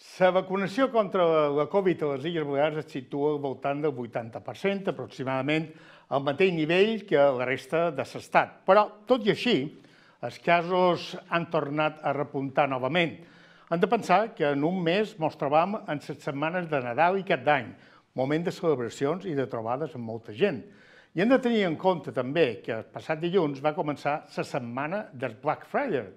La vacunació contra la Covid a les Illes Balears es situa al voltant del 80%, aproximadament al mateix nivell que la resta de l'estat. Però, tot i així, els casos han tornat a repuntar novament. Hem de pensar que en un mes ens trobam en les setmanes de Nadal i Cap d'Any, moment de celebracions i de trobades amb molta gent. I hem de tenir en compte també que el passat dilluns va començar la setmana del Black Friday,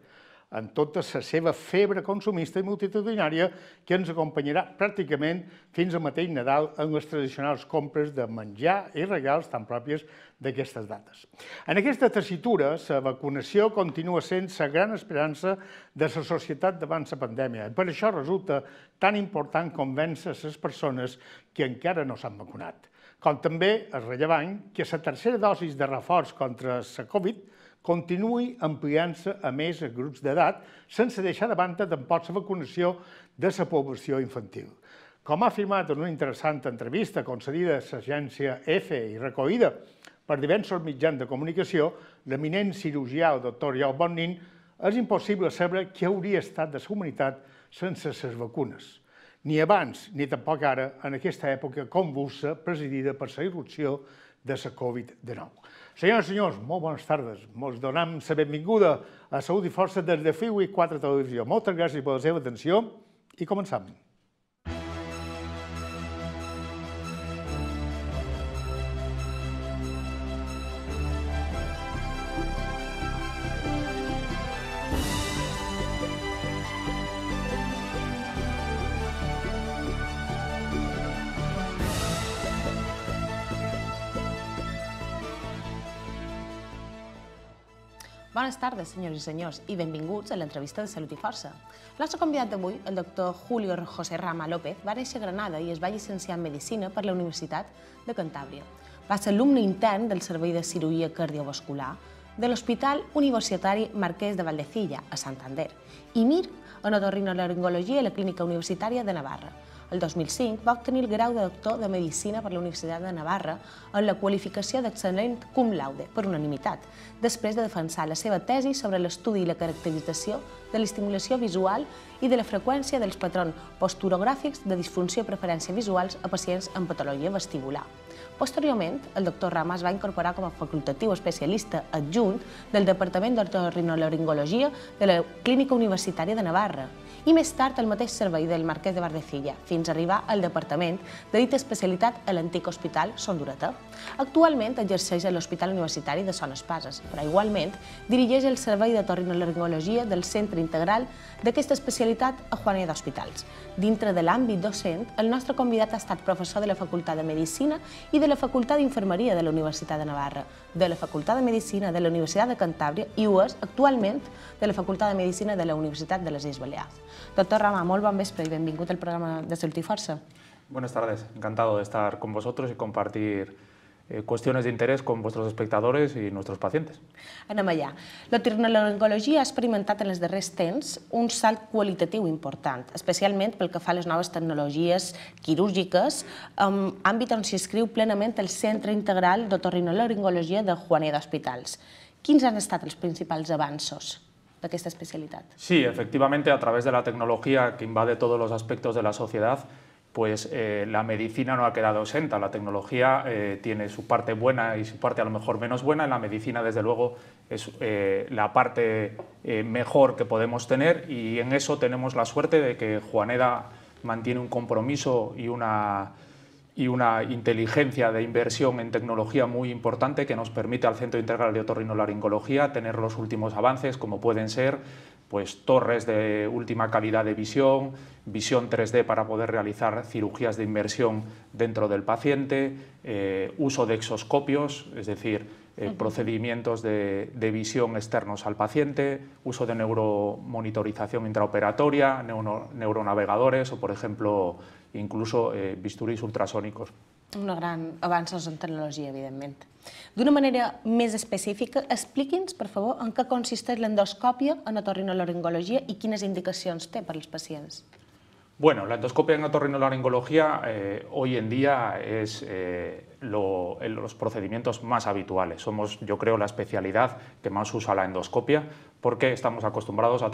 en tota la seva febre consumista i multitudinària que ens acompanyarà pràcticament fins al mateix Nadal en les tradicionals compres de menjar i regals tan pròpies d'aquestes dates. En aquesta tessitura, la vacunació continua sent la gran esperança de la societat davant la pandèmia. Per això resulta tan important convèncer les persones que encara no s'han vacunat. Com també és rellevant que la tercera dosis de reforç contra la Covid continuï ampliant-se a més a grups d'edat, sense deixar de banda tampoc la vacunació de la població infantil. Com ha afirmat en una interessant entrevista concedida a l'agència EFE i recollida per diversos mitjans de comunicació, l'eminent cirurgià, el doctor Iau Bonnin, és impossible saber què hauria estat de la humanitat sense les vacunes. Ni abans, ni tampoc ara, en aquesta època convulsa presidida per la irrupció de la Covid-19. Senyores i senyors, molt bones tardes. Ens donem la benvinguda a Salut i Força des de FIU i 4 Televisió. Moltes gràcies per la seva atenció i començam. Bones tardes, senyors i senyors, i benvinguts a l'entrevista de Salut i Força. El nostre convidat d'avui, el doctor Julio José Rama López, va néixer a Granada i es va llicenciar en Medicina per la Universitat de Cantàbria. Va ser alumne intern del Servei de Cirurgia Cardiovascular de l'Hospital Universitari Marquès de Valdecilla, a Santander, i MIR en otorrinolaringologia a la Clínica Universitària de Navarra, el 2005 va obtenir el grau de doctor de Medicina per la Universitat de Navarra en la qualificació d'excel·lent cum laude, per unanimitat, després de defensar la seva tesi sobre l'estudi i la caracterització de l'estimulació visual i de la freqüència dels patrons posturogràfics de disfunció i preferència visuals a pacients amb patologia vestibular. Posteriorment, el doctor Rama es va incorporar com a facultatiu especialista adjunt del Departament d'Ortorinolaringologia de la Clínica Universitària de Navarra i més tard el mateix servei del Marquès de Bardecilla, fins a arribar al departament de dita especialitat a l'antic Hospital Son Dureta. Actualment exerceix a l'Hospital Universitari de Son Espases, però igualment dirigeix el servei de torrinolaringologia del Centre Integral d'aquesta especialitat a Juaneda d'Hospitals. Dintre de l'àmbit docent, el nostre convidat ha estat professor de la Facultat de Medicina i de la Facultat d'Infermeria de la Universitat de Navarra, de la Facultat de Medicina de la Universitat de Cantàbria i ho és actualment de la Facultat de Medicina de la Universitat de les Illes Balears. Doctor Rama, molt bon vespre i benvingut al programa de i Força. Buenas tardes, encantado de estar con vosotros y compartir cuestiones de interés con vuestros espectadores y nuestros pacientes. Anem allà. La terminolaringologia ha experimentat en els darrers temps un salt qualitatiu important, especialment pel que fa a les noves tecnologies quirúrgiques, en àmbit on s'hi escriu plenament el Centre Integral d'Otorrinolaringologia de Juaneda Hospitals. Quins han estat els principals avanços d'aquesta especialitat? Sí, efectivamente, a través de la tecnología que invade todos los aspectos de la sociedad, pues eh, la medicina no ha quedado exenta. La tecnología eh, tiene su parte buena y su parte a lo mejor menos buena. En la medicina, desde luego, es eh, la parte mejor que podemos tener y en eso tenemos la suerte de que Juaneda mantiene un compromiso y una, y una inteligencia de inversión en tecnología muy importante que nos permite al Centro Integral de Otorrinolaringología tener los últimos avances, como pueden ser pues, torres de última calidad de visión, visión 3D para poder realizar cirugías de inmersión dentro del paciente, eh, uso de exoscopios, es decir, eh, procedimientos de, de, visión externos al paciente, uso de neuromonitorización intraoperatoria, neuro, neuronavegadores o, por ejemplo, incluso eh, bisturís ultrasónicos. Una gran avanços en tecnologia, evidentment. D'una manera més específica, expliqui'ns, per favor, en què consisteix l'endoscòpia en otorrinolaringologia i quines indicacions té per als pacients. Bueno, la endoscopia en otorrinolaringología eh, hoy en día es eh, lo, los procedimientos más habituales. Somos, yo creo, la especialidad que más usa la endoscopia porque estamos acostumbrados a,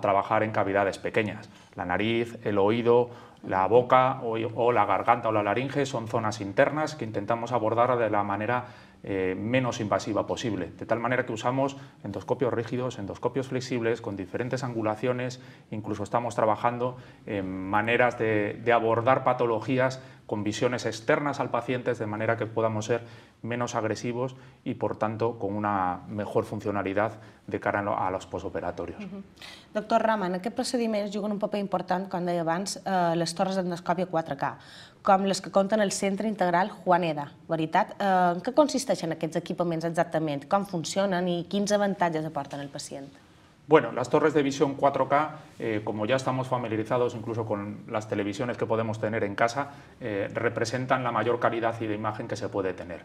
trabajar en cavidades pequeñas. La nariz, el oído, la boca o, la garganta o la laringe son zonas internas que intentamos abordar de la manera eh, menos invasiva posible, de tal manera que usamos endoscopios rígidos, endoscopios flexibles, con diferentes angulaciones, incluso estamos trabajando en maneras de, abordar patologías con visiones externas al paciente, de manera que podamos ser menos agresivos y, por tanto, con una mejor funcionalidad de cara a los posoperatorios. Doctor Rama, en aquest procediments juguen un paper important, com deia abans, eh, les torres d'endoscòpia 4K, com les que compten el Centre Integral Juaneda. Veritat? Eh, en què consisteixen aquests equipaments exactament? Com funcionen i quins avantatges aporten al pacient? Bueno, las torres de visión 4K, eh, como ya estamos familiarizados incluso con las televisiones que podemos tener en casa, eh, representan la mayor calidad y de imagen que se puede tener.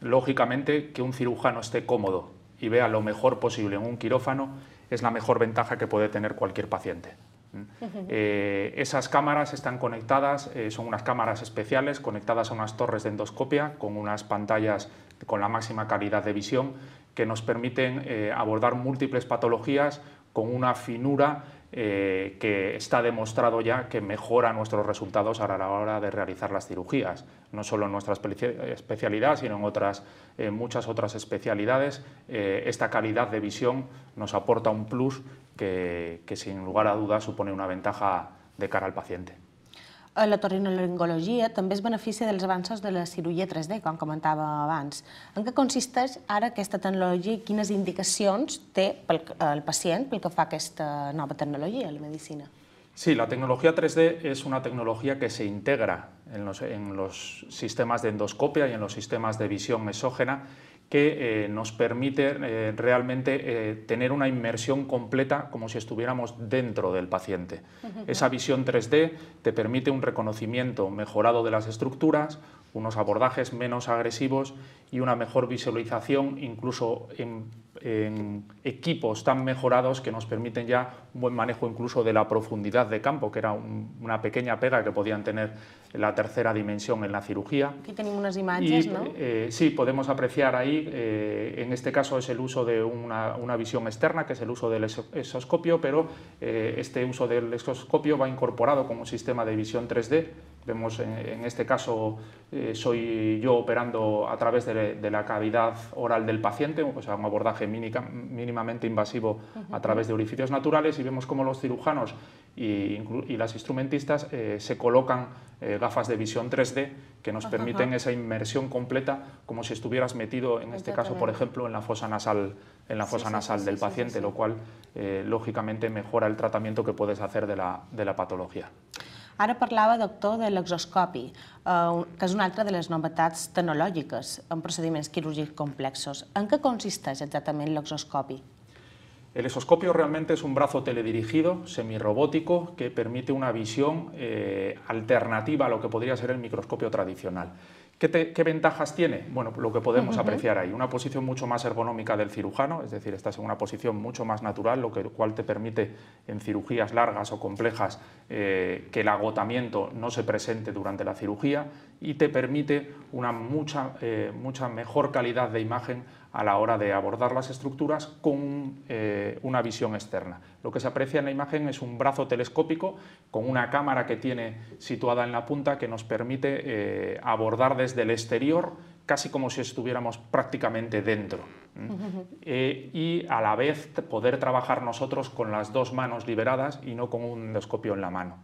Lógicamente, que un cirujano esté cómodo y vea lo mejor posible en un quirófano es la mejor ventaja que puede tener cualquier paciente. Eh, esas cámaras están conectadas, eh, son unas cámaras especiales conectadas a unas torres de endoscopia con unas pantallas con la máxima calidad de visión que nos permiten eh, abordar múltiples patologías con una finura que está demostrado ya que mejora nuestros resultados a la hora de realizar las cirugías, no solo en nuestra especialidad, sino en otras, muchas otras especialidades. esta calidad de visión nos aporta un plus que, que sin lugar a dudas supone una ventaja de cara al paciente. La torrinolaringologia també es beneficia dels avanços de la cirurgia 3D, com comentava abans. En què consisteix ara aquesta tecnologia i quines indicacions té pel, el pacient pel que fa a aquesta nova tecnologia la medicina? Sí, la tecnología 3D es una tecnología que se integra en los, en los sistemas de endoscopia y en los sistemas de visión exógena que eh, nos permite eh, realmente eh, tener una inmersión completa como si estuviéramos dentro del paciente. Esa visión 3D te permite un reconocimiento mejorado de las estructuras, unos abordajes menos agresivos y una mejor visualización incluso en, equipos tan mejorados que nos permiten ya un buen manejo incluso de la profundidad de campo, que era una pequeña pega que podían tener la tercera dimensión en la cirugía. Aquí tenemos unas imágenes, ¿no? Eh, sí, podemos apreciar ahí, eh, en este caso es el uso de una, una, visión externa, que es el uso del exoscopio, pero eh, este uso del exoscopio va incorporado como un sistema de visión 3D Vemos en, este caso, eh, soy yo operando a través de, la cavidad oral del paciente, o sea, un abordaje mínimamente invasivo a través de orificios naturales y vemos cómo los cirujanos y, las instrumentistas eh, se colocan eh, gafas de visión 3D que nos permiten esa inmersión completa como si estuvieras metido, en este caso, por ejemplo, en la fosa nasal, en la fosa nasal del paciente, lo cual, lógicamente, mejora el tratamiento que puedes hacer de la, de la patología. Ara parlava, doctor, de l'exoscopi, eh, que és una altra de les novetats tecnològiques en procediments quirúrgics complexos. En què consisteix exactament l'exoscopi? El esoscopio realmente es un brazo teledirigido, semirrobótico, que permite una visión eh, alternativa a lo que podría ser el microscopio tradicional. ¿Qué, ventajas tiene? Bueno, lo que podemos apreciar ahí, una posición mucho más ergonómica del cirujano, es decir, estás en una posición mucho más natural, lo que, cual te permite en cirugías largas o complejas eh, que el agotamiento no se presente durante la cirugía y te permite una mucha, eh, mucha mejor calidad de imagen a la hora de abordar las estructuras con eh, una visión externa. Lo que se aprecia en la imagen es un brazo telescópico con una cámara que tiene situada en la punta que nos permite eh, abordar desde el exterior casi como si estuviéramos prácticamente dentro. Eh, y a la vez poder trabajar nosotros con las dos manos liberadas y no con un endoscopio en la mano.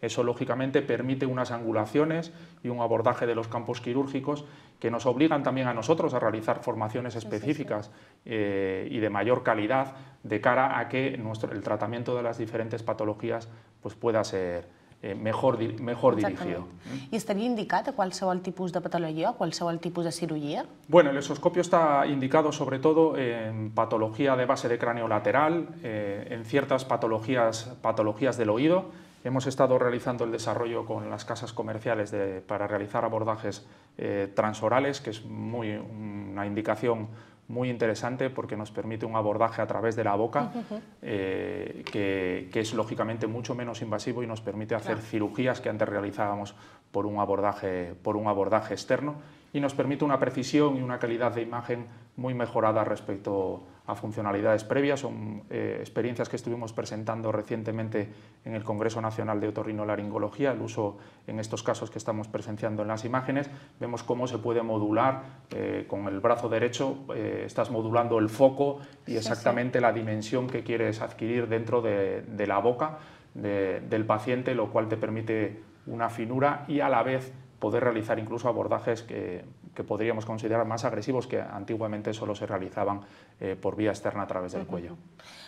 Eso, lógicamente, permite unas angulaciones y un abordaje de los campos quirúrgicos que nos obligan también a nosotros a realizar formaciones específicas eh, y de mayor calidad de cara a que nuestro, el tratamiento de las diferentes patologías pues, pueda ser eh, mejor, mejor dirigido. ¿Y estaría indicado cuál sea el tipo de patología, cuál sea el tipo de cirugía? Bueno, el esoscopio está indicado sobre todo en patología de base de cráneo lateral, eh, en ciertas patologías, patologías del oído, Hemos estado realizando el desarrollo con las casas comerciales para realizar abordajes eh, transorales, que es muy, una indicación muy interesante porque nos permite un abordaje a través de la boca, eh, que, es lógicamente mucho menos invasivo y nos permite hacer cirugías que antes realizábamos por un, abordaje, por un abordaje externo y nos permite una precisión y una calidad de imagen muy mejorada respecto a funcionalidades previas. Son eh, experiencias que estuvimos presentando recientemente en el Congreso Nacional de Otorrinolaringología, el uso en estos casos que estamos presenciando en las imágenes. Vemos cómo se puede modular eh, con el brazo derecho, eh, estás modulando el foco y exactamente la dimensión que quieres adquirir dentro de, la boca del paciente, lo cual te permite una finura y a la vez poder realizar incluso abordajes que, podríamos considerar más agresivos que antiguamente solo se realizaban eh, por vía externa a través del cuello.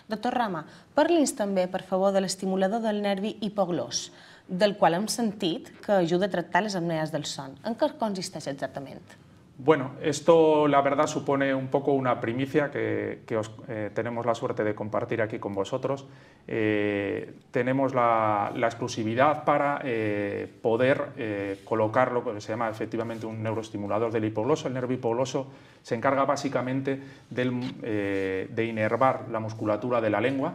Doctor Rama, parli'ns també, per favor, de l'estimulador del nervi hipoglós, del qual hem sentit que ajuda a tractar les apnees del son. En què consisteix exactament? Bueno, esto la verdad supone un poco una primicia que, os, eh, tenemos la suerte de compartir aquí con vosotros. Eh, tenemos la, exclusividad para eh, poder colocar lo que se llama efectivamente un neuroestimulador del hipogloso. El nervio hipogloso se encarga básicamente de inervar la musculatura de la lengua.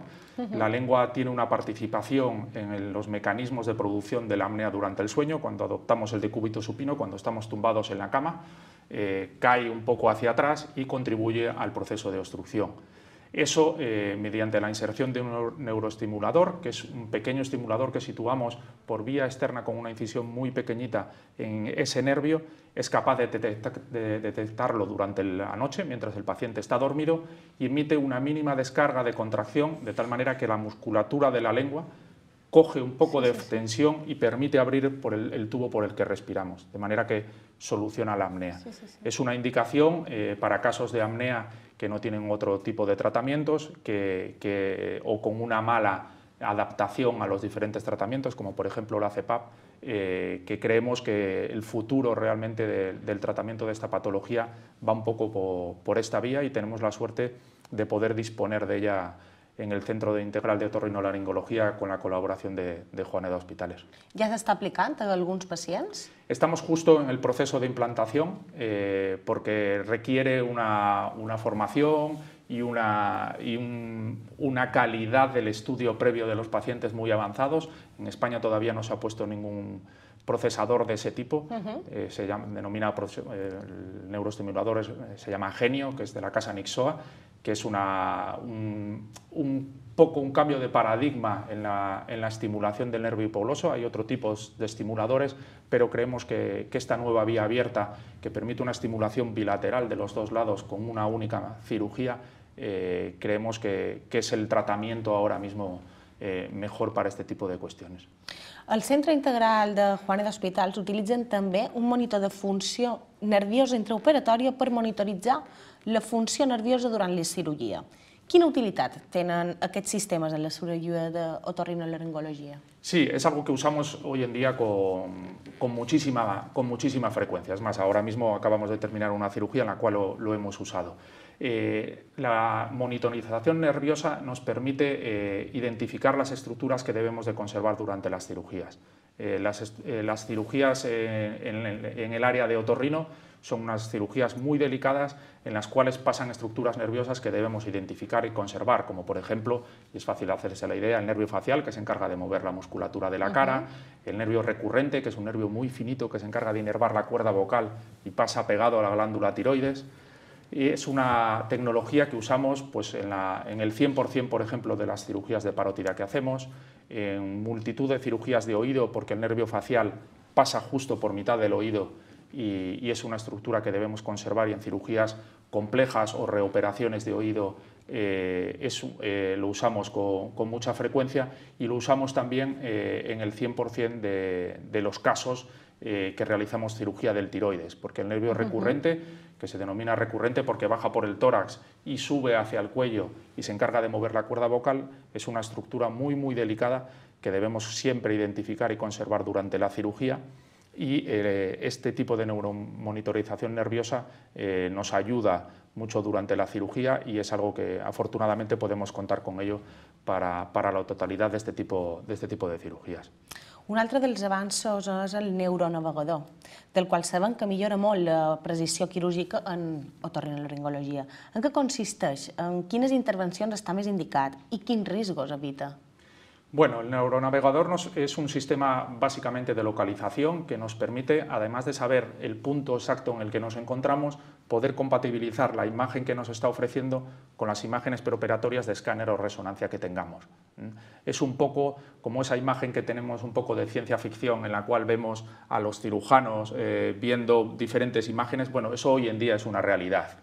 La lengua tiene una participación en los mecanismos de producción de la apnea durante el sueño, cuando adoptamos el decúbito supino, cuando estamos tumbados en la cama. Eh, cae un poco hacia atrás y contribuye al proceso de obstrucción. Eso eh, mediante la inserción de un neuroestimulador, que es un pequeño estimulador que situamos por vía externa con una incisión muy pequeñita en ese nervio, es capaz de, de detectarlo durante la noche mientras el paciente está dormido y emite una mínima descarga de contracción de tal manera que la musculatura de la lengua coge un poco de tensión y permite abrir por el, tubo por el que respiramos, de manera que soluciona la apnea. es una indicación eh, para casos de apnea que no tienen otro tipo de tratamientos que, o con una mala adaptación a los diferentes tratamientos, como por ejemplo la CEPAP, eh, que creemos que el futuro realmente del tratamiento de esta patología va un poco por esta vía y tenemos la suerte de poder disponer de ella en el Centro de Integral de Otorrinolaringología con la colaboración de, de Juaneda Hospitales. ¿Ya se está aplicando a algunos pacientes? Estamos justo en el proceso de implantación eh, porque requiere una, una formación y, una, y una calidad del estudio previo de los pacientes muy avanzados. En España todavía no se ha puesto ningún procesador de ese tipo, eh, se llama, denomina, eh, el neuroestimulador se llama Genio, que es de la casa Nixoa, que es una, un, poco un cambio de paradigma en la, en la, estimulación del nervio hipogloso. Hay otro tipo de estimuladores, pero creemos que, que, esta nueva vía abierta, que permite una estimulación bilateral de los dos lados con una única cirugía, eh, creemos que, que, es el tratamiento ahora mismo eh, mejor para este tipo de cuestiones. El Centre Integral de Juaneda Hospitals utilitzen també un monitor de funció nerviosa intraoperatòria per monitoritzar la funció nerviosa durant la cirurgia. Quina utilitat tenen aquests sistemes en la cirugía de otorrinolaringologia? Sí, es algo que usamos hoy en día con, con, muchísima, con muchísima frecuencia. Es más, ahora mismo acabamos de terminar una cirugía en la cual lo, lo hemos usado. Eh, la monitorización nerviosa nos permite eh, identificar las estructuras que debemos de conservar durante las cirugías. Eh, las, las, cirugías en, en, el área de otorrino son unas cirugías muy delicadas en las cuales pasan estructuras nerviosas que debemos identificar y conservar, como por ejemplo, y es fácil hacerse la idea, el nervio facial, que se encarga de mover la musculatura de la cara, el nervio recurrente, que es un nervio muy finito que se encarga de inervar la cuerda vocal y pasa pegado a la glándula tiroides, y es una tecnología que usamos pues, en, en el 100%, por ejemplo, de las cirugías de parótida que hacemos, en multitud de cirugías de oído, porque el nervio facial pasa justo por mitad del oído y, es una estructura que debemos conservar y en cirugías complejas o reoperaciones de oído eh, eh, lo usamos con, mucha frecuencia y lo usamos también eh, en el 100% de, los casos que realizamos cirugía del tiroides, porque el nervio recurrente, que se denomina recurrente porque baja por el tórax y sube hacia el cuello y se encarga de mover la cuerda vocal, es una estructura muy, muy delicada que debemos siempre identificar y conservar durante la cirugía y eh, este tipo de neuromonitorización nerviosa eh, nos ayuda mucho durante la cirugía y es algo que afortunadamente podemos contar con ello para, para la totalidad de este, tipo, de este tipo de cirugías. Un altre dels avanços és el neuronavegador, del qual sabem que millora molt la precisió quirúrgica en otorrinolaringologia. En què consisteix? En quines intervencions està més indicat i quins riscos evita? Bueno, el neuronavegador es un sistema básicamente de localización que nos permite, además de saber el punto exacto en el que nos encontramos, poder compatibilizar la imagen que nos está ofreciendo con las imágenes preoperatorias de escáner o resonancia que tengamos. Es un poco como esa imagen que tenemos un poco de ciencia ficción en la cual vemos a los cirujanos eh, viendo diferentes imágenes. Bueno, eso hoy en día es una realidad.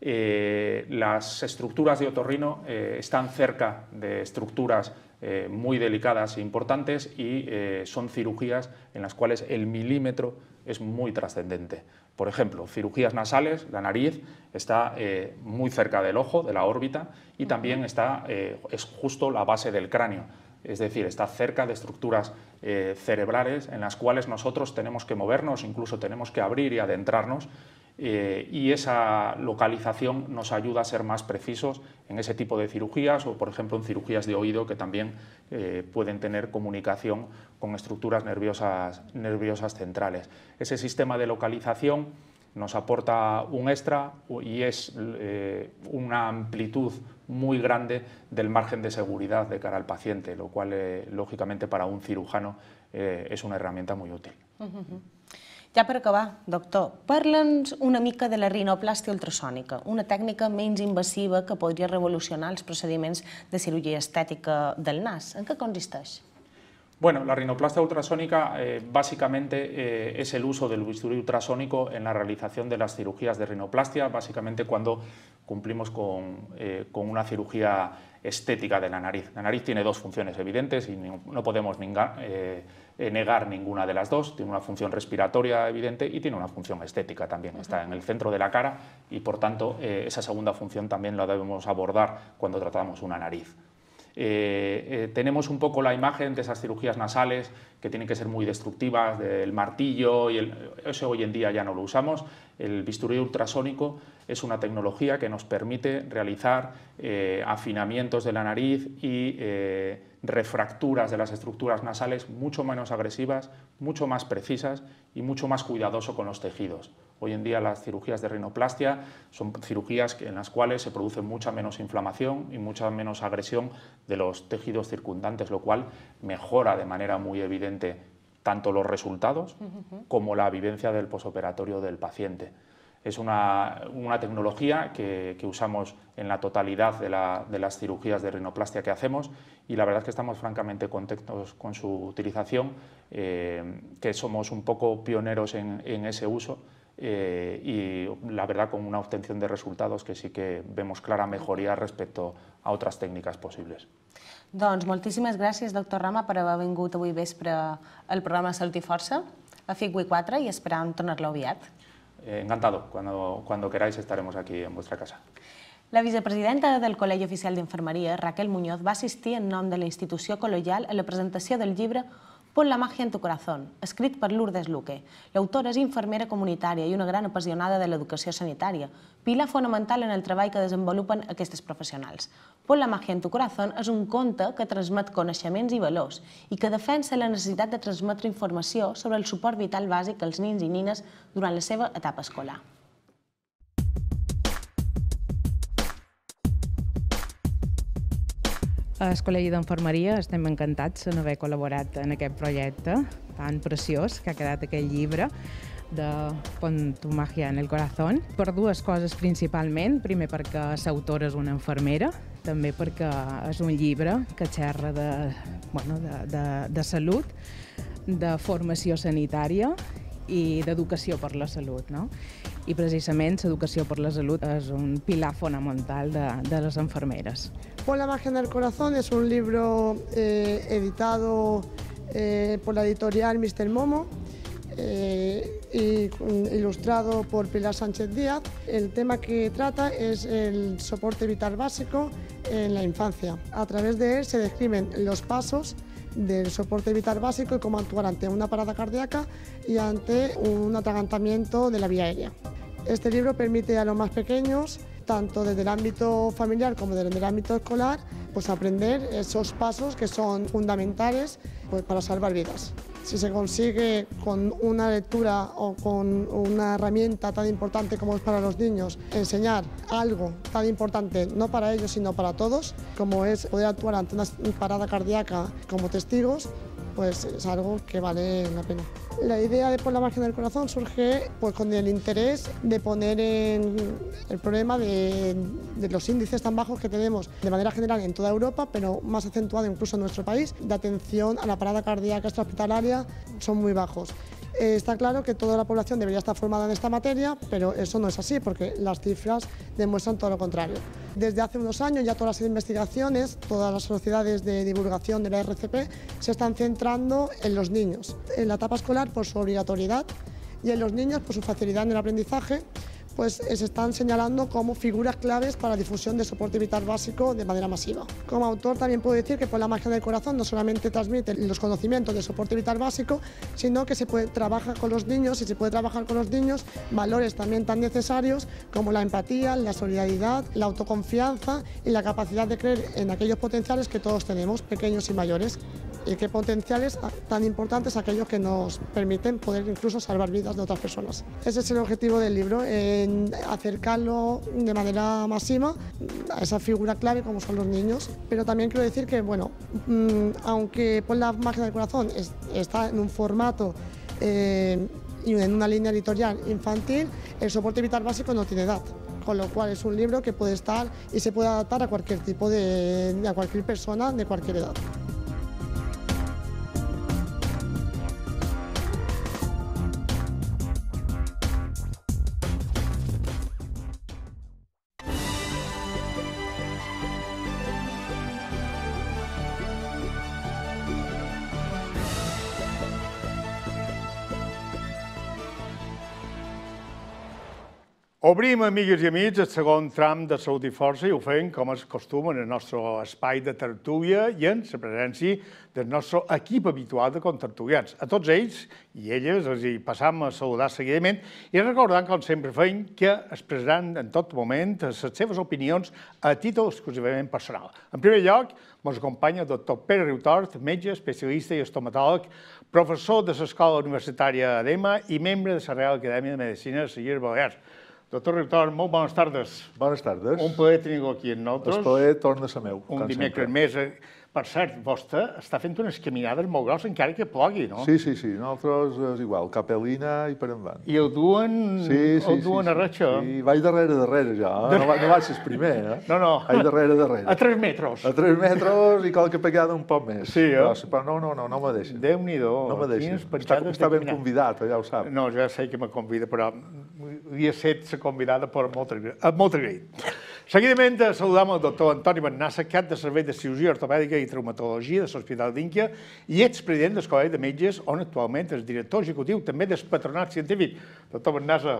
Eh, las estructuras de otorrino eh, están cerca de estructuras eh, muy delicadas e importantes y son cirugías en las cuales el milímetro es muy trascendente. Por ejemplo, cirugías nasales, la nariz está muy cerca del ojo, de la órbita, y también está, es justo la base del cráneo. Es decir, está cerca de estructuras cerebrales en las cuales nosotros tenemos que movernos, incluso tenemos que abrir y adentrarnos eh, y esa localización nos ayuda a ser más precisos en ese tipo de cirugías o, por ejemplo, en cirugías de oído que también eh, pueden tener comunicación con estructuras nerviosas, centrales. Ese sistema de localización nos aporta un extra y es eh, una amplitud muy grande del margen de seguridad de cara al paciente, lo cual, lógicamente, para un cirujano es una herramienta muy útil. Ja per acabar, doctor, parla'ns una mica de la rinoplàstia ultrasònica, una tècnica menys invasiva que podria revolucionar els procediments de cirugía estètica del nas. En què consisteix? Bueno, la rinoplastia ultrasónica eh, básicamente eh, es el uso del bisturí ultrasónico en la realización de las cirugías de rinoplastia, básicamente cuando cumplimos con, eh, con una cirugía estética de la nariz. La nariz tiene dos funciones evidentes y no podemos eh, negar ninguna de las dos. Tiene una función respiratoria evidente y tiene una función estética también. Está en el centro de la cara y por tanto eh, esa segunda función también la debemos abordar cuando tratamos una nariz. Eh, eh, tenemos un poco la imagen de esas cirugías nasales que tienen que ser muy destructivas, del martillo, y eso hoy en día ya no lo usamos. El bisturí ultrasónico es una tecnología que nos permite realizar eh, afinamientos de la nariz y refracturas de las estructuras nasales mucho menos agresivas, mucho más precisas y mucho más cuidadoso con los tejidos. Hoy en día las cirugías de rinoplastia son cirugías en las cuales se produce mucha menos inflamación y mucha menos agresión de los tejidos circundantes, lo cual mejora de manera muy evidente tanto los resultados como la vivencia del posoperatorio del paciente. Es una, tecnología que, usamos en la totalidad de, las cirugías de rinoplastia que hacemos y la verdad es que estamos francamente contentos con su utilización, eh, que somos un poco pioneros en, ese uso eh, y la verdad con una obtención de resultados que sí que vemos clara mejoría respecto a otras técnicas posibles. Doncs moltíssimes gràcies, doctor Rama, per haver vingut avui vespre al programa Salut i Força, a FIC 4 i esperam tornar-lo aviat. Eh, encantado. Cuando, cuando queráis estaremos aquí en vuestra casa. La vicepresidenta del Col·legi Oficial d'Infermeria, Raquel Muñoz, va assistir en nom de la institució col·legial a la presentació del llibre Pon la magia en tu corazón, escrit per Lourdes Luque. L'autora és infermera comunitària i una gran apassionada de l'educació sanitària, pilar fonamental en el treball que desenvolupen aquestes professionals. Pon la magia en tu corazón és un conte que transmet coneixements i valors i que defensa la necessitat de transmetre informació sobre el suport vital bàsic als nins i nines durant la seva etapa escolar. Al Col·legi d'Enfermeria estem encantats en haver col·laborat en aquest projecte tan preciós que ha quedat aquell llibre de Pon tu magia en el corazón, per dues coses principalment. Primer perquè l'autora és una infermera, també perquè és un llibre que xerra de, bueno, de, de, de salut, de formació sanitària i d'educació per la salut. No? I precisament l'educació per la salut és un pilar fonamental de, de les enfermeres. Pon la magia en el corazón es un libro eh, editado eh, por la editorial Mr. Momo eh, y ilustrado por Pilar Sánchez Díaz. El tema que trata es el soporte vital básico en la infancia. A través de él se describen los pasos del soporte vital básico y cómo actuar ante una parada cardíaca y ante un atragantamiento de la vía aérea. Este libro permite a los más pequeños, tanto desde el ámbito familiar como desde el ámbito escolar, pues aprender esos pasos que son fundamentales pues, para salvar vidas. Si se consigue con una lectura o con una herramienta tan importante como es para los niños enseñar algo tan importante, no para ellos, sino para todos, como es poder actuar ante una parada cardíaca como testigos, pues es algo que vale la pena. La idea de Por la margen del corazón surge pues, con el interés de poner en el problema de, de, los índices tan bajos que tenemos de manera general en toda Europa, pero más acentuado incluso en nuestro país, de atención a la parada cardíaca extrahospitalaria son muy bajos. Eh, está claro que toda la población debería estar formada en esta materia, pero eso no es así porque las cifras demuestran todo lo contrario. Desde hace unos años ya todas las investigaciones, todas las sociedades de divulgación de la RCP se están centrando en los niños, en la etapa escolar por su obligatoriedad y en los niños por su facilidad en el aprendizaje pues eh, se están señalando como figuras claves para la difusión de soporte vital básico de manera masiva. Como autor también puedo decir que por la magia del corazón no solamente transmite los conocimientos de soporte vital básico, sino que se puede trabajar con los niños y se puede trabajar con los niños valores también tan necesarios como la empatía, la solidaridad, la autoconfianza y la capacidad de creer en aquellos potenciales que todos tenemos, pequeños y mayores y qué potenciales tan importantes aquellos que nos permiten poder incluso salvar vidas de otras personas. Ese es el objetivo del libro, en acercarlo de manera masiva a esa figura clave como son los niños, pero también quiero decir que, bueno, mm, aunque por la máquina del corazón está en un formato eh, y en una línea editorial infantil, el soporte vital básico no tiene edad con lo cual es un libro que puede estar y se puede adaptar a cualquier tipo de, a cualquier persona de cualquier edad. Obrim, amigues i amics, el segon tram de Salut i Força i ho fem, com és costum, en el nostre espai de tertúlia i en la presència del nostre equip habitual de contertulians. A tots ells i elles els hi passam a saludar seguidament i recordant, com sempre fem, que expressaran en tot moment les seves opinions a títol exclusivament personal. En primer lloc, ens acompanya el doctor Pere Riutort, metge, especialista i estomatòleg, professor de l'Escola Universitària d'EMA i membre de la Real Acadèmia de Medicina de Illes Balears. Doctor Riutor, molt bones tardes. Bones tardes. Un plaer tenir-lo aquí amb nosaltres. El plaer torna a ser meu. Un dimecres més. Per cert, vostè està fent unes caminades molt grosses encara que plogui, no? Sí, sí, sí. Nosaltres és igual, capelina i per endavant. I el duen, sí, sí, el duen sí, a ratxa? Sí, vaig darrere, darrere, ja. Eh? No, no vaig ser primer, eh? No, no. Vaig darrere, darrere. A tres metres. A tres metres i qualque pegada un poc més. Sí, eh? Però no, no, no, no me deixa. Déu-n'hi-do. No me deixa. Està, està ben convidat, ja ho sap. No, ja sé que me convida, però havia set la convidada per molt, molt agraït. Seguidament saludam el doctor Antoni Bennassa, cap de servei de cirurgia ortopèdica i traumatologia de l'Hospital d'Ínquia i expresident del Col·legi de Metges, on actualment és director executiu també del Patronat Científic. Doctor Bennassa,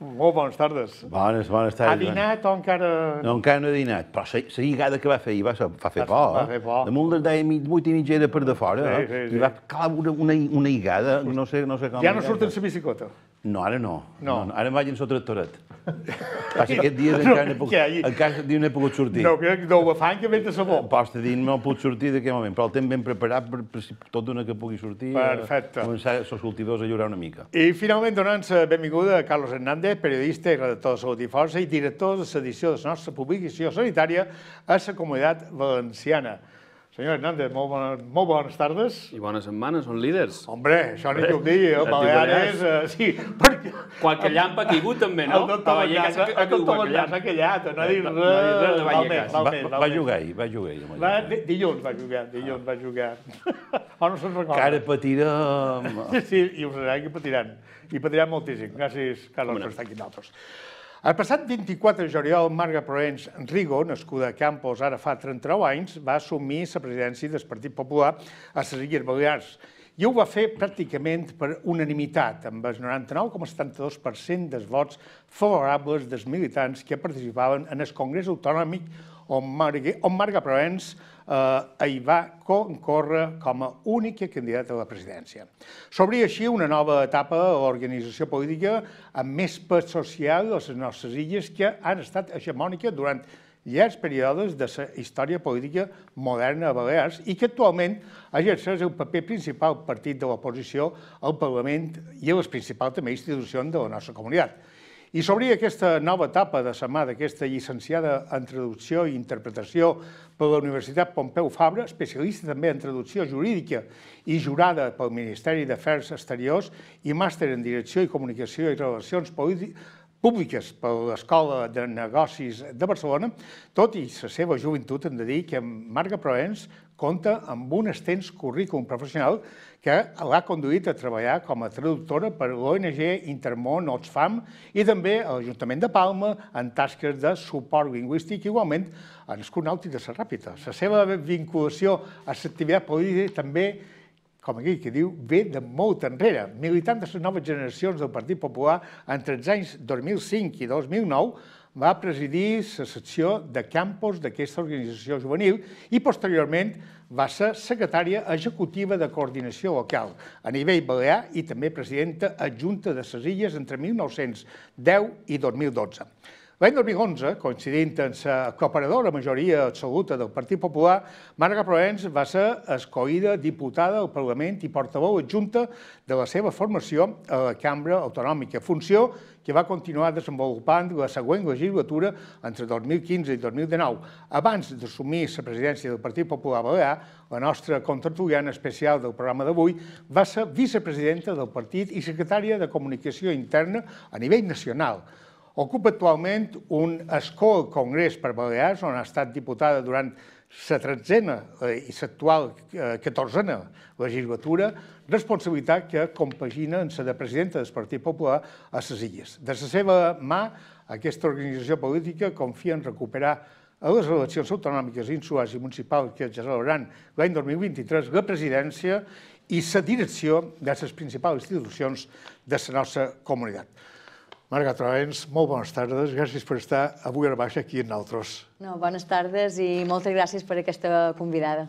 molt bones tardes. Bones, bones tardes. Ha dinat o encara... No, encara no he dinat, però la, lligada que va fer ahir va, ser, va fer por. va fer por. Damunt les deia vuit i mitja era per de fora, Sí, eh? sí, sí. I va clar una, una, una lligada, no sé, no sé com... Ja no surt en la bicicleta. No, ara no. No. no. Ara em vaig en el tractoret. Passa que aquests dies encara no pogut, Què, ahir? encara dia no he pogut sortir. No, que no ho fan que vent a sabó. Pots dir, no puc sortir d'aquest moment, però el temps ben preparat per, per tot d'una que pugui sortir. eh, Perfecte. començar els cultivadors a llorar una mica. I finalment donant la benvinguda a Carlos Hernández, periodista i redactor de Salut i Força i director de l'edició de la nostra publicació sanitària a la Comunitat Valenciana. Senyor Hernández, molt, bona, molt bones tardes. I bona setmana, són líders. Hombre, això hi puc dir, eh? Baleares, eh, sí, perquè... Qualque llamp ha caigut també, no? El doctor Bernat, ha el caigut s'ha callat, no ha dit res. no ha dit res de Va, jugar ahir, va jugar ahir. Va, dilluns va jugar, dilluns va jugar. O no se'n recorda. Que ara patirà... Sí, i ho sabran que patiran. I patiran moltíssim. Gràcies, Carlos, per estar aquí amb nosaltres. El passat 24 de juliol, Marga Proens Rigo, nascuda a Campos ara fa 39 anys, va assumir la presidència del Partit Popular a les Illes Balears. I ho va fer pràcticament per unanimitat, amb el 99,72% dels vots favorables dels militants que participaven en el Congrés Autonòmic on Marga, on Marga Proens eh, hi va concórrer com a única candidata a la presidència. S'obria així una nova etapa a l'organització política amb més pes social a les nostres illes que han estat hegemònica durant llargs períodes de la història política moderna a Balears i que actualment exerceix el paper principal partit de l'oposició al Parlament i a les principals també institucions de la nostra comunitat. I s'obria aquesta nova etapa de la mà d'aquesta llicenciada en traducció i interpretació per la Universitat Pompeu Fabra, especialista també en traducció jurídica i jurada pel Ministeri d'Afers Exteriors i màster en Direcció i Comunicació i Relacions Públiques per l'Escola de Negocis de Barcelona, tot i la seva joventut hem de dir que Marga Proens compta amb un extens currículum professional que l'ha conduït a treballar com a traductora per l'ONG Intermón Oxfam i també a l'Ajuntament de Palma en tasques de suport lingüístic, igualment en Esconàutic de la Ràpita. La seva vinculació a l'activitat política també com aquí que diu, ve de molt enrere. Militant de les noves generacions del Partit Popular entre els anys 2005 i 2009, va presidir la secció de campus d'aquesta organització juvenil i posteriorment va ser secretària executiva de coordinació local a nivell balear i també presidenta adjunta de les Illes entre 1910 i 2012. L'any 2011, coincidint amb la cooperadora majoria absoluta del Partit Popular, Marga Proens va ser escoïda diputada al Parlament i portaveu adjunta de la seva formació a la Cambra Autonòmica, funció que va continuar desenvolupant la següent legislatura entre 2015 i 2019. Abans d'assumir la presidència del Partit Popular Balear, la nostra contratuliana especial del programa d'avui va ser vicepresidenta del partit i secretària de Comunicació Interna a nivell nacional. Ocupa actualment un escó al Congrés per Balears, on ha estat diputada durant la tretzena eh, i l'actual eh, catorzena legislatura, responsabilitat que compagina en la de presidenta del Partit Popular a les Illes. De la seva mà, aquesta organització política confia en recuperar a les eleccions autonòmiques, insulars i municipals que es celebraran l'any 2023 la presidència i la direcció de les principals institucions de la nostra comunitat. Marga Troens, molt bones tardes. Gràcies per estar avui a la baixa aquí amb nosaltres. No, bones tardes i moltes gràcies per aquesta convidada.